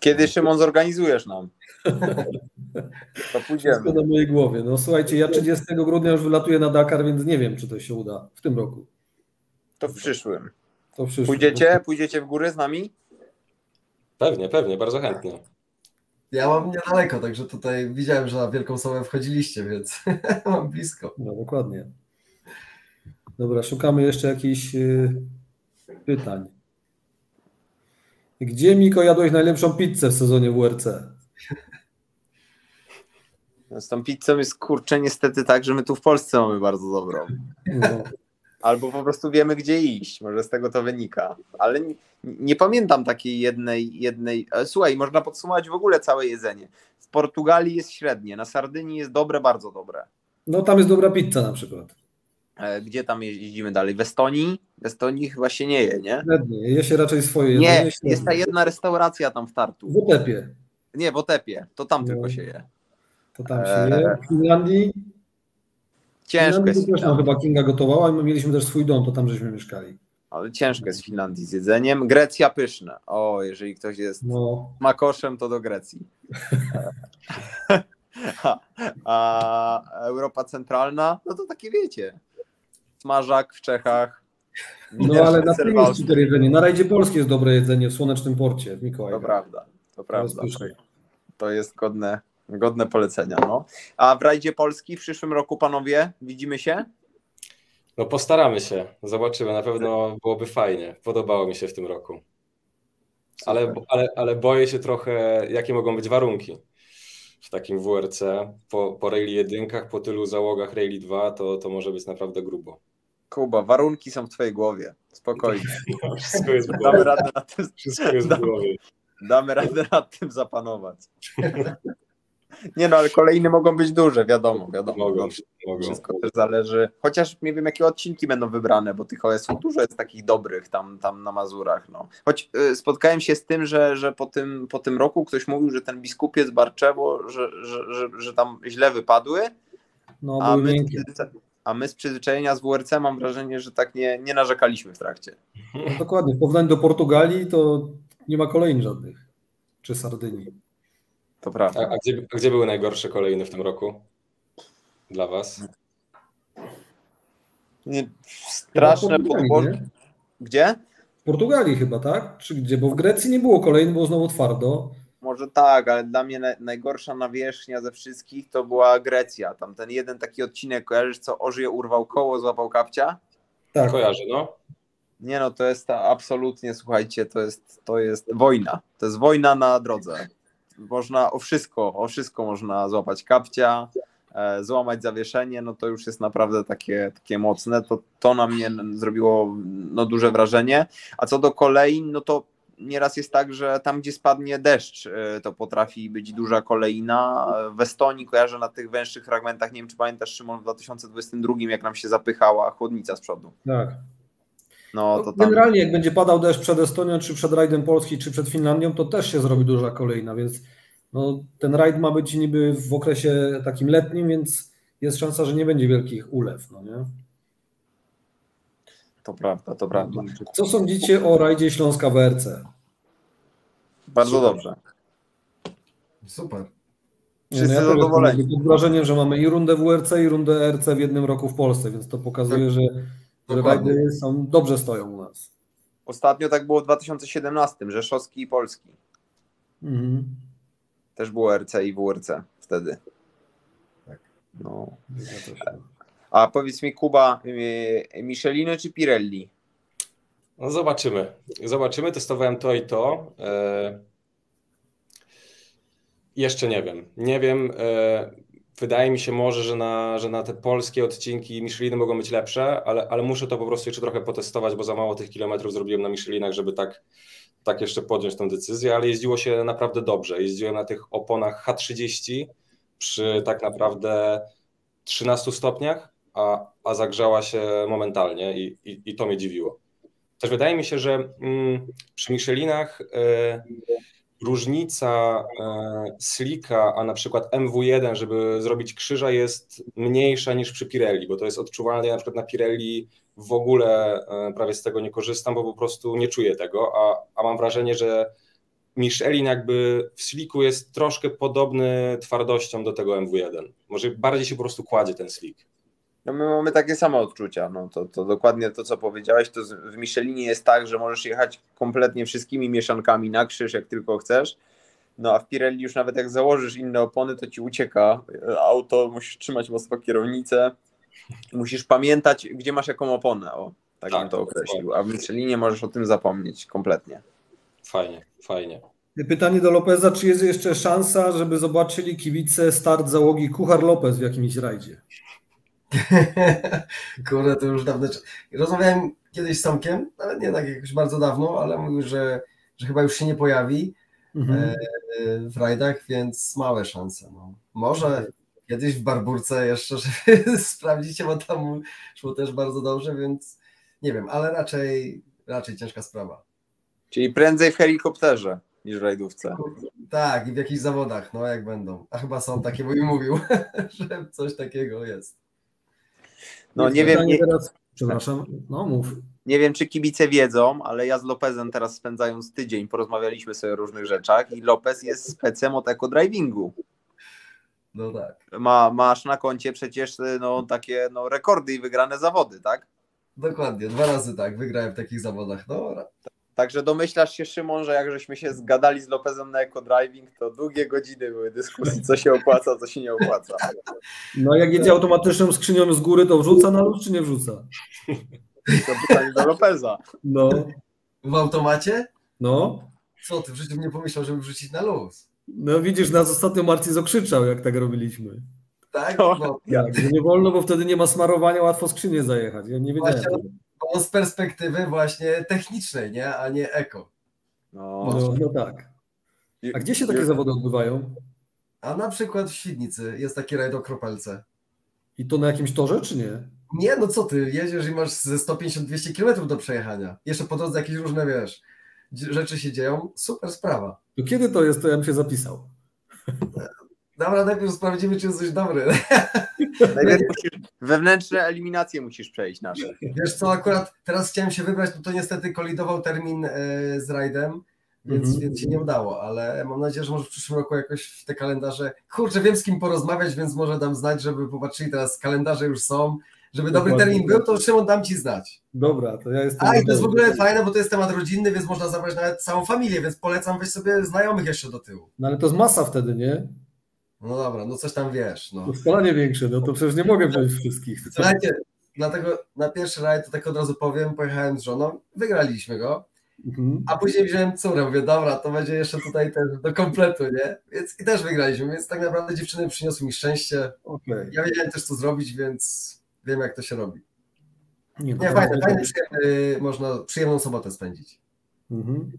Kiedy Szymon zorganizujesz nam? To Wszystko pójdziemy. na mojej głowie. No słuchajcie, ja 30 grudnia już wylatuję na Dakar, więc nie wiem, czy to się uda w tym roku. To w przyszłym. To w przyszłym. Pójdziecie? Pójdziecie w góry z nami? Pewnie, pewnie, bardzo chętnie. Ja mam niedaleko, także tutaj widziałem, że na Wielką Sołę wchodziliście, więc mam blisko. No dokładnie. Dobra, szukamy jeszcze jakichś y, pytań. Gdzie, Miko, jadłeś najlepszą pizzę w sezonie WRC? Z tą pizzą jest kurczę niestety tak, że my tu w Polsce mamy bardzo dobrą. No, Albo po prostu wiemy, gdzie iść. Może z tego to wynika. Ale nie, nie pamiętam takiej jednej, jednej. e, Słuchaj, można podsumować w ogóle całe jedzenie. W Portugalii jest średnie, na Sardynii jest dobre, bardzo dobre. no tam jest dobra pizza na przykład. E, Gdzie tam jeździmy dalej? W Estonii? W Estonii chyba się nie je, nie? Średnie, je się raczej swoje Nie, jest ta jedna restauracja tam w Tartu. W Otepie, Nie, w Otepie. To tam No. tylko się je. to tam się Eee, je. W Finlandii, Ciężko Finlandii jest, też Finlandii, chyba Kinga gotowała i my mieliśmy też swój dom, to tam żeśmy mieszkali. ale ciężko jest w Finlandii z jedzeniem. Grecja pyszne. O, jeżeli ktoś jest No, makoszem, to do Grecji. a, a Europa Centralna, no to takie wiecie. Smażak w Czechach. no ale na tym jest super jedzenie. Na rajdzie Polskie jest dobre jedzenie w Słonecznym Porcie w To Mikołaju. prawda, to prawda. To jest godne, godne polecenia. No. A w rajdzie Polski w przyszłym roku, panowie, widzimy się? No postaramy się, zobaczymy, na pewno byłoby fajnie. Podobało mi się w tym roku. Ale, ale, ale boję się trochę, jakie mogą być warunki w takim WRC. Po, po Rally jedynkach, po tylu załogach Rally 2, to, to może być naprawdę grubo. Kuba, warunki są w twojej głowie. Spokojnie. Wszystko jest w Damy głowie. radę nad tym, Wszystko jest w głowie. damy radę nad tym zapanować. Nie no, ale kolejne mogą być duże, wiadomo, wiadomo. Mogą, mogą. Wszystko też zależy. Chociaż nie wiem, jakie odcinki będą wybrane, bo tych OS-ów dużo jest takich dobrych tam, tam na Mazurach. No. Choć y, spotkałem się z tym, że, że po, tym, po tym roku ktoś mówił, że ten biskupiec Barczewo, że, że, że, że tam źle wypadły, No, a my, miękkie. A my z przyzwyczajenia z WRC mam wrażenie, że tak nie, nie narzekaliśmy w trakcie. No, dokładnie, w porównaniu do Portugalii to nie ma kolejnych żadnych. Czy Sardynii. To A, prawda. a, gdzie, a gdzie były najgorsze kolejne w tym roku? Dla Was? Nie, straszne podwórki. Gdzie? W Portugalii chyba, tak? Czy gdzie? Bo w Grecji nie było kolejnych, było znowu twardo. Może tak, ale dla mnie na, najgorsza nawierzchnia ze wszystkich to była Grecja. Tam ten jeden taki odcinek, kojarzysz, co Ożyje urwał koło, złapał kapcia? Tak. Kojarzę, no. Nie no, to jest ta absolutnie, słuchajcie, to jest, to jest wojna. To jest wojna na drodze. Można o wszystko, o wszystko można złapać kapcia, e, złamać zawieszenie, no to już jest naprawdę takie, takie mocne. To, to na mnie zrobiło no, duże wrażenie. A co do kolei, no to nieraz jest tak, że tam, gdzie spadnie deszcz, e, to potrafi być duża kolejna. W Estonii kojarzę na tych węższych fragmentach, nie wiem czy pamiętasz Szymon w 2022, jak nam się zapychała chłodnica z przodu. Tak. No to tam. Generalnie jak będzie padał deszcz przed Estonią, czy przed rajdem Polski, czy przed Finlandią, to też się zrobi duża kolejna, więc no, ten rajd ma być niby w okresie takim letnim, więc jest szansa, że nie będzie wielkich ulew, no nie? To prawda, to prawda. Co sądzicie o rajdzie Śląska WRC? Bardzo Super. dobrze. Super. Nie, Wszyscy no ja zadowoleni. pod wrażeniem, że mamy i rundę WRC, i rundę RC w jednym roku w Polsce, więc to pokazuje, że, że rajdy są, dobrze stoją u nas. Ostatnio tak było w 2017, Rzeszowski i Polski. Mhm. Też było RC i WRC wtedy. Tak. No. A powiedz mi, Kuba, yy, Micheliny czy Pirelli? No zobaczymy. Zobaczymy. Testowałem to i to. E, Jeszcze nie wiem. Nie wiem. e, Wydaje mi się może, że na, że na te polskie odcinki Micheliny mogą być lepsze, ale, ale muszę to po prostu jeszcze trochę potestować, bo za mało tych kilometrów zrobiłem na Michelinach, żeby tak, tak jeszcze podjąć tę decyzję, ale jeździło się naprawdę dobrze. Jeździłem na tych oponach H30 przy tak naprawdę 13 stopniach, a, a zagrzała się momentalnie i, i, i to mnie dziwiło. Też wydaje mi się, że mm, przy Michelinach e, różnica e, slika, a na przykład MW1, żeby zrobić krzyża jest mniejsza niż przy Pirelli, bo to jest odczuwalne. Ja na przykład na Pirelli w ogóle e, prawie z tego nie korzystam, bo po prostu nie czuję tego, a, a mam wrażenie, że Michelin jakby w sliku jest troszkę podobny twardością do tego MW1. Może bardziej się po prostu kładzie ten slik. No my mamy takie same odczucia. No to, to dokładnie to, co powiedziałeś. To w Michelinie jest tak, że możesz jechać kompletnie wszystkimi mieszankami na krzyż, jak tylko chcesz. No a w Pirelli już nawet jak założysz inne opony, to ci ucieka auto, musisz trzymać mocno kierownicę. Musisz pamiętać, gdzie masz jaką oponę. O, tak, Tak, bym to określił. A w Michelinie możesz o tym zapomnieć kompletnie. Fajnie, fajnie. Pytanie do Lopeza, czy jest jeszcze szansa, żeby zobaczyli kibice start załogi Kuchar Lopez w jakimś rajdzie? Kurde, to już dawno. Rozmawiałem kiedyś z Tomkiem, nawet nie tak jakoś bardzo dawno, ale mówił, że, że chyba już się nie pojawi Mhm. e, w rajdach, więc małe szanse. No. Może kiedyś w Barburce jeszcze, żeby sprawdzić, bo tam szło też bardzo dobrze, więc nie wiem, ale raczej, raczej ciężka sprawa. Czyli prędzej w helikopterze niż w rajdówce. Tak, i w jakichś zawodach, no jak będą. A chyba są takie, bo mi mówił, że coś takiego jest. No nie wiem, nie, Teraz, przepraszam, no mów. Nie wiem, czy kibice wiedzą, ale ja z Lopezem teraz spędzając tydzień porozmawialiśmy sobie o różnych rzeczach i Lopez jest specem od eco-drivingu. No tak. Ma, masz na koncie przecież no, takie no, rekordy i wygrane zawody, tak? Dokładnie, dwa razy tak, wygrałem w takich zawodach. No, Także domyślasz się, Szymon, że jak żeśmy się zgadali z Lopezem na eco-driving, to długie godziny były dyskusji, co się opłaca, co się nie opłaca. No jak jedzie automatyczną skrzynią z góry, to wrzuca na luz, czy nie wrzuca? To pytanie do Lopeza. No, w automacie? no. Co ty, w życiu nie pomyślał, żeby wrzucić na luz. No widzisz, nas ostatnio Marcin okrzyczał, jak tak robiliśmy. Tak? No, Tak, że nie wolno, bo wtedy nie ma smarowania, łatwo skrzynię zajechać. Ja nie wiedziałem. Właśnie- bo z perspektywy właśnie technicznej, nie? A nie eko. No, No, no tak. A gdzie się takie zawody odbywają? A na przykład w Świdnicy jest taki rajd o kropelce. I to na jakimś torze, czy nie? Nie, no co ty, jedziesz i masz ze 150-200 km do przejechania. Jeszcze po drodze jakieś różne, wiesz, rzeczy się dzieją. Super sprawa. To kiedy to jest, to ja bym się zapisał. Dobra, najpierw sprawdzimy, czy jesteś dobry. Najpierw musisz, wewnętrzne eliminacje musisz przejść nasze. Wiesz co, akurat teraz chciałem się wybrać, no to niestety kolidował termin e, z rajdem, więc, Mhm. więc się nie udało, ale mam nadzieję, że może w przyszłym roku jakoś w te kalendarze, kurczę, wiem z kim porozmawiać, więc może dam znać, żeby popatrzyli, teraz kalendarze już są, żeby dobry Dokładnie. termin był, to Szymon dam Ci znać. Dobra, to ja jestem. A i to jest w ogóle fajne, bo to jest temat rodzinny, więc można zabrać nawet całą familię, więc polecam weź sobie znajomych jeszcze do tyłu. No ale to jest masa wtedy, nie? No dobra, no coś tam wiesz, no. To scalanie większe, no to przecież nie mogę wziąć wszystkich. Słuchajcie, dlatego na pierwszy rajd, to tak od razu powiem, pojechałem z żoną, wygraliśmy go, Mhm. A później wziąłem córę, mówię, dobra, to będzie jeszcze tutaj też do kompletu, nie? Więc i też wygraliśmy, więc tak naprawdę dziewczyny przyniosły mi szczęście. Okej. Ja wiedziałem też co zrobić, więc wiem jak to się robi. Nie, Nie, fajnie, dobrze. przyjemny, można przyjemną sobotę spędzić. Mhm.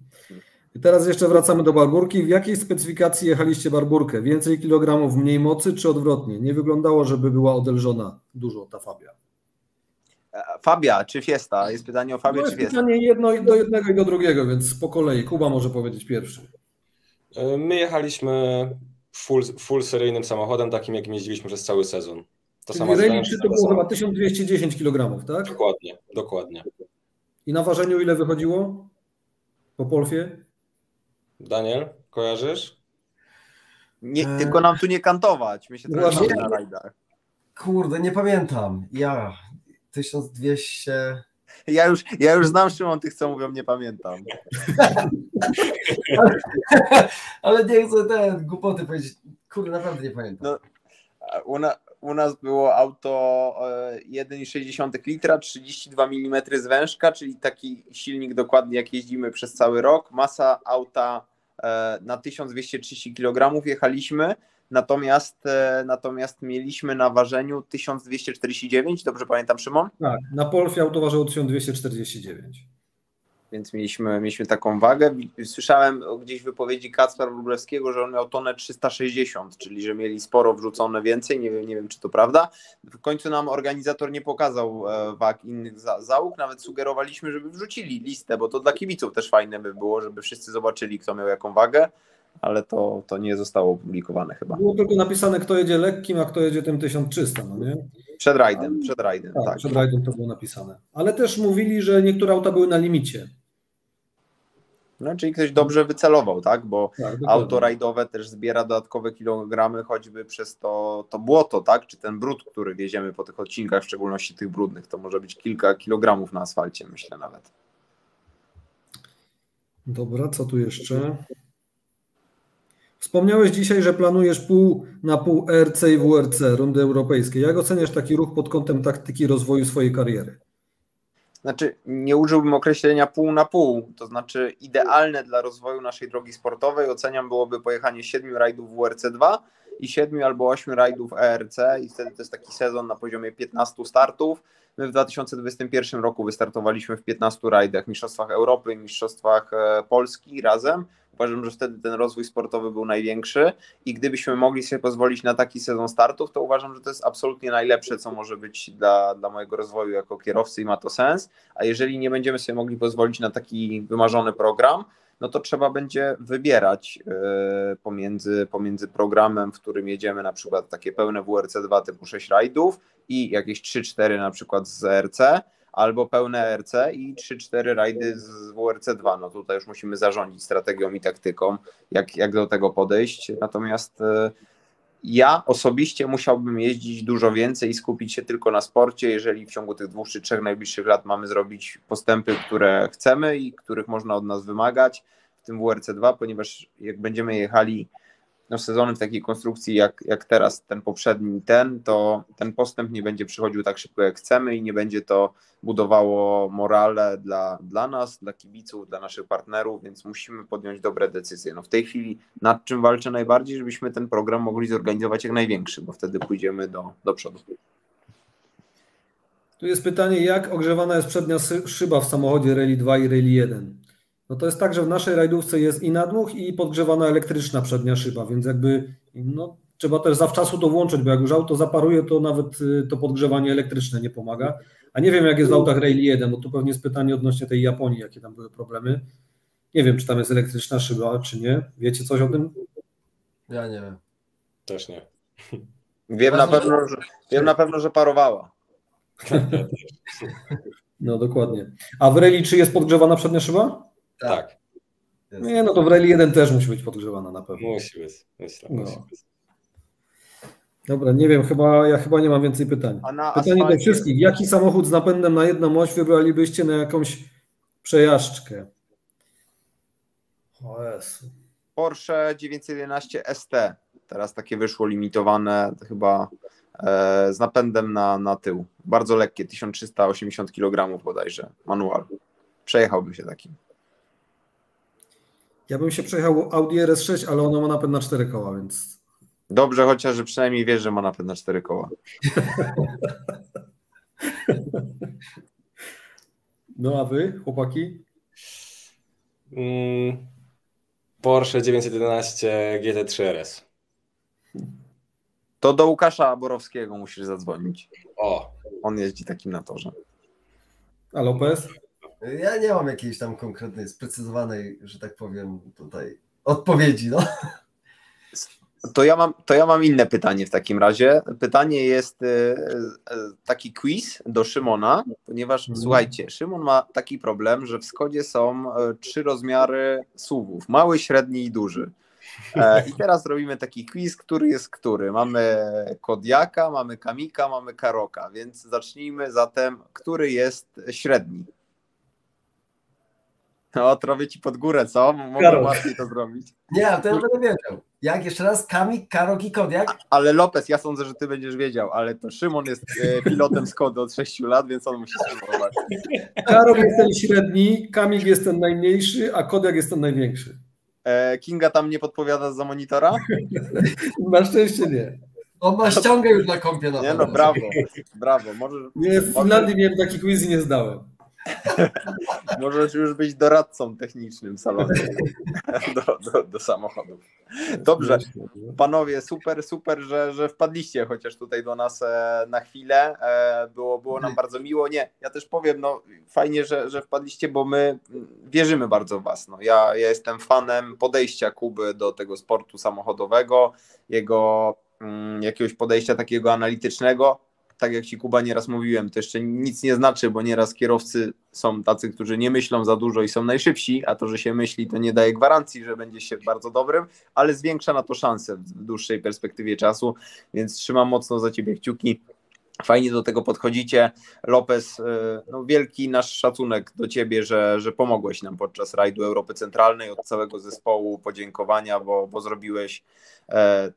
I teraz jeszcze wracamy do barburki. W jakiej specyfikacji jechaliście barburkę? Więcej kilogramów, mniej mocy, czy odwrotnie? Nie wyglądało, żeby była odelżona dużo ta Fabia. Fabia czy Fiesta? Jest pytanie o Fabię No czy jest Fiesta? pytanie jedno do jednego i do drugiego, więc po kolei. Kuba może powiedzieć pierwszy. E, My jechaliśmy full, full seryjnym samochodem, takim jakim jeździliśmy przez cały sezon. To Czyli sama Rally zdałem, 3 że to było chyba 1210 kg, tak? Dokładnie, dokładnie. I na ważeniu ile wychodziło? Po Polfie? Daniel, kojarzysz? Nie, Eee. tylko nam tu nie kantować. My się trochę Właśnie. znamy na rajdach. Kurde, nie pamiętam. Ja 1200. Ja już, ja już znam Szymon tych, co mówią, nie pamiętam. Ale nie chcę te głupoty powiedzieć. Kurde, naprawdę nie pamiętam. No. U, na, u nas było auto e, 1,6 litra, 32 mm zwężka, czyli taki silnik dokładnie jak jeździmy przez cały rok. Masa auta e, na 1230 kg jechaliśmy, natomiast, e, natomiast mieliśmy na ważeniu 1249, dobrze pamiętam Szymon? Tak, na Polfie auto ważyło 1249. Więc mieliśmy, mieliśmy taką wagę. Słyszałem gdzieś w wypowiedzi Kacpra Wróblewskiego, że on miał tonę 360, czyli że mieli sporo wrzucone więcej. Nie wiem, nie wiem czy to prawda. W końcu nam organizator nie pokazał e, wag innych za, załóg, nawet sugerowaliśmy, żeby wrzucili listę, bo to dla kibiców też fajne by było, żeby wszyscy zobaczyli, kto miał jaką wagę, ale to, to nie zostało opublikowane chyba. Było tylko napisane, kto jedzie lekkim, a kto jedzie tym 1300, no nie? Przed rajdem, przed rajdem, Tak, tak. przed rajdem to było napisane. Ale też mówili, że niektóre auta były na limicie. No, czyli ktoś dobrze wycelował, tak? Bo Tak, auto rajdowe też zbiera dodatkowe kilogramy, choćby przez to, to błoto, tak? Czy ten brud, który wieziemy po tych odcinkach, w szczególności tych brudnych, to może być kilka kilogramów na asfalcie, myślę nawet. Dobra, co tu jeszcze? Wspomniałeś dzisiaj, że planujesz pół na pół RC i WRC, rundy europejskie. Jak oceniasz taki ruch pod kątem taktyki rozwoju swojej kariery? Znaczy, nie użyłbym określenia pół na pół, to znaczy idealne dla rozwoju naszej drogi sportowej oceniam byłoby pojechanie siedmiu rajdów WRC2 i siedmiu albo ośmiu rajdów ERC i wtedy to jest taki sezon na poziomie 15 startów. My w 2021 roku wystartowaliśmy w 15 rajdach, Mistrzostwach Europy i Mistrzostwach e, Polski razem. Uważam, że wtedy ten rozwój sportowy był największy i gdybyśmy mogli sobie pozwolić na taki sezon startów, to uważam, że to jest absolutnie najlepsze, co może być dla, dla mojego rozwoju jako kierowcy i ma to sens. A jeżeli nie będziemy sobie mogli pozwolić na taki wymarzony program, no to trzeba będzie wybierać e, pomiędzy, pomiędzy programem, w którym jedziemy na przykład takie pełne WRC2 typu 6 rajdów i jakieś 3-4 na przykład z RC, albo pełne RC i 3-4 rajdy z WRC2. No tutaj już musimy zarządzić strategią i taktyką, jak, jak do tego podejść. Natomiast e, ja osobiście musiałbym jeździć dużo więcej i skupić się tylko na sporcie, jeżeli w ciągu tych dwóch czy trzech najbliższych lat mamy zrobić postępy, które chcemy i których można od nas wymagać, w tym WRC2, ponieważ jak będziemy jechali no, sezony w takiej konstrukcji jak, jak teraz ten poprzedni ten, to ten postęp nie będzie przychodził tak szybko jak chcemy i nie będzie to budowało morale dla, dla nas, dla kibiców, dla naszych partnerów, więc musimy podjąć dobre decyzje. No w tej chwili nad czym walczę najbardziej, żebyśmy ten program mogli zorganizować jak największy, bo wtedy pójdziemy do, do przodu. Tu jest pytanie, jak ogrzewana jest przednia szyba w samochodzie Rally 2 i Rally 1? No to jest tak, że w naszej rajdówce jest i nadmuch i podgrzewana elektryczna przednia szyba, więc jakby no, trzeba też zawczasu to włączyć, bo jak już auto zaparuje, to nawet y, to podgrzewanie elektryczne nie pomaga. A nie wiem, jak jest w autach Rally 1, bo tu pewnie jest pytanie odnośnie tej Japonii, jakie tam były problemy. Nie wiem, czy tam jest elektryczna szyba, czy nie. Wiecie coś o tym? Ja nie wiem. Też nie. Wiem na pewno, że, wiem na pewno, że parowała. No dokładnie. A w Rally 3 jest podgrzewana przednia szyba? Tak, Jest. Nie, no to w Rally 1 też musi być podgrzewana na pewno. musi być. Myślę, No. musi być. Dobra, nie wiem, chyba ja chyba nie mam więcej pytań. A na Pytanie do wszystkich. Jaki samochód z napędem na jedną oś wybralibyście na jakąś przejażdżkę? O Jezu. Porsche 911 ST. Teraz takie wyszło limitowane, chyba e, z napędem na, na tył. Bardzo lekkie, 1380 kg bodajże, manual. Przejechałbym się takim. Ja bym się przejechał Audi RS6, ale ono ma napęd na cztery koła, więc Dobrze, chociaż przynajmniej wiesz, że ma napęd na cztery koła. no a wy, chłopaki? Mm, Porsche 911 GT3 RS. To do Łukasza Borowskiego musisz zadzwonić. O, On jeździ takim na torze. A Lopez? Ja nie mam jakiejś tam konkretnej, sprecyzowanej, że tak powiem, tutaj odpowiedzi. No. To ja, mam, to ja mam inne pytanie w takim razie. Pytanie jest e, e, taki quiz do Szymona, ponieważ Mhm. słuchajcie, Szymon ma taki problem, że w Skodzie są e, trzy rozmiary suwów, mały, średni i duży. I teraz robimy taki quiz, który jest który. Mamy Kodiaka, mamy Kamika, mamy Karoka, więc zacznijmy zatem, który jest średni. No, trochę ci pod górę, co? Mogę Karok. łatwiej to zrobić. Nie, ale to ja będę wiedział. Jak jeszcze raz? Kamik, Karok i Kodiak? Ale Lopez, ja sądzę, że ty będziesz wiedział, ale to Szymon jest e, pilotem Skody od 6 lat, więc on musi spróbować. Karol jest ten średni, Kamil jest ten najmniejszy, a Kodiak jest ten największy. E, Kinga tam nie podpowiada za monitora? Na szczęście nie. On ma ściągę już na kąpie na Nie no, brawo, brawo. Możesz, Nie, w Finlandii miałem taki quiz i nie zdałem. możesz już być doradcą technicznym salonu do, do, do samochodów. Dobrze, panowie, super, super, że, że wpadliście chociaż tutaj do nas e, na chwilę. E, było, było nam bardzo miło. Nie, ja też powiem, no fajnie, że, że wpadliście, bo my wierzymy bardzo w was. No, ja, ja jestem fanem podejścia Kuby do tego sportu samochodowego, jego jakiegoś podejścia takiego analitycznego. Tak jak ci Kuba nieraz mówiłem, to jeszcze nic nie znaczy, bo nieraz kierowcy są tacy, którzy nie myślą za dużo i są najszybsi, a to, że się myśli, to nie daje gwarancji, że będzie się bardzo dobrym, ale zwiększa na to szanse w dłuższej perspektywie czasu, więc trzymam mocno za ciebie kciuki. Fajnie do tego podchodzicie. Lopez, y, no wielki nasz szacunek do ciebie, że, że pomogłeś nam podczas rajdu Europy Centralnej. Od całego zespołu podziękowania, bo, bo zrobiłeś e,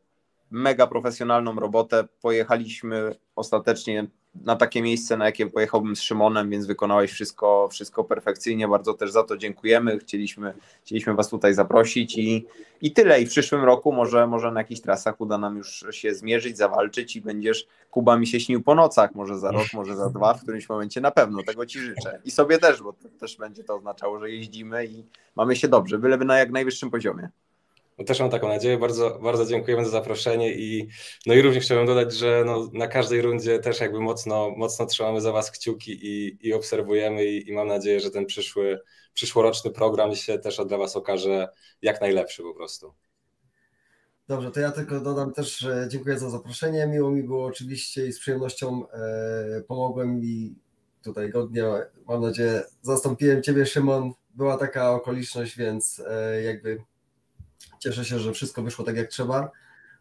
mega profesjonalną robotę. Pojechaliśmy ostatecznie na takie miejsce, na jakie pojechałbym z Szymonem, więc wykonałeś wszystko, wszystko perfekcyjnie. Bardzo też za to dziękujemy. Chcieliśmy, chcieliśmy Was tutaj zaprosić i, i tyle. I w przyszłym roku może, może na jakichś trasach uda nam już się zmierzyć, zawalczyć i będziesz Kuba mi się śnił po nocach, może za rok, może za dwa, w którymś momencie na pewno. Tego Ci życzę. I sobie też, bo to też będzie to oznaczało, że jeździmy i mamy się dobrze, byleby na jak najwyższym poziomie. No też mam taką nadzieję. Bardzo, bardzo dziękujemy za zaproszenie i no i również chciałbym dodać, że no, na każdej rundzie też jakby mocno, mocno trzymamy za Was kciuki i, i obserwujemy i, i mam nadzieję, że ten przyszły, przyszłoroczny program się też dla Was okaże jak najlepszy po prostu. Dobrze, to ja tylko dodam też, że dziękuję za zaproszenie. Miło mi było oczywiście i z przyjemnością e, pomogłem i tutaj godnie, mam nadzieję, zastąpiłem Ciebie, Szymon. Była taka okoliczność, więc e, jakby cieszę się, że wszystko wyszło tak jak trzeba.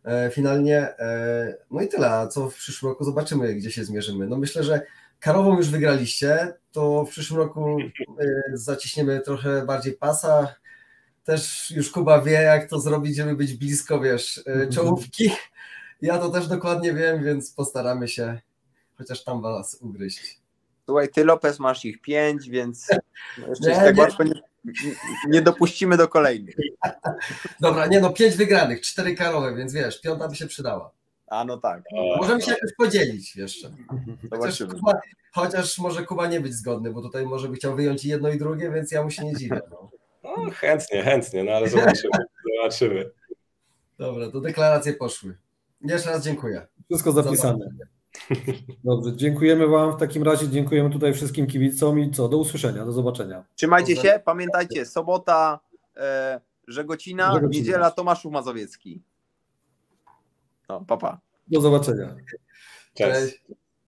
E, finalnie, e, no i tyle. A co w przyszłym roku zobaczymy, gdzie się zmierzymy. No myślę, że Karową już wygraliście, to w przyszłym roku e, zaciśniemy trochę bardziej pasa. Też już Kuba wie, jak to zrobić, żeby być blisko, wiesz, e, czołówki. Ja to też dokładnie wiem, więc postaramy się chociaż tam was ugryźć. Słuchaj, ty Lopez masz ich pięć, więc jeszcze Nie, się tak nie. łatwo nie, nie dopuścimy do kolejnych. Dobra, nie no, pięć wygranych, cztery karowe, więc wiesz, piąta by się przydała. A no tak, Możemy się jakoś podzielić jeszcze. Chociaż, zobaczymy. Kuba, chociaż może Kuba nie być zgodny, bo tutaj może by chciał wyjąć jedno i drugie, więc ja mu się nie dziwię. No. No, chętnie, chętnie, no ale zobaczymy. zobaczymy. Dobra, to deklaracje poszły. Jeszcze raz dziękuję. Wszystko zapisane. Dobrze, dziękujemy Wam w takim razie, dziękujemy tutaj wszystkim kibicom i co, do usłyszenia, do zobaczenia. Trzymajcie się, pamiętajcie, sobota e, Żegocina, Żegocina. niedziela Tomaszów Mazowiecki. No, papa. Do zobaczenia. Cześć. Cześć.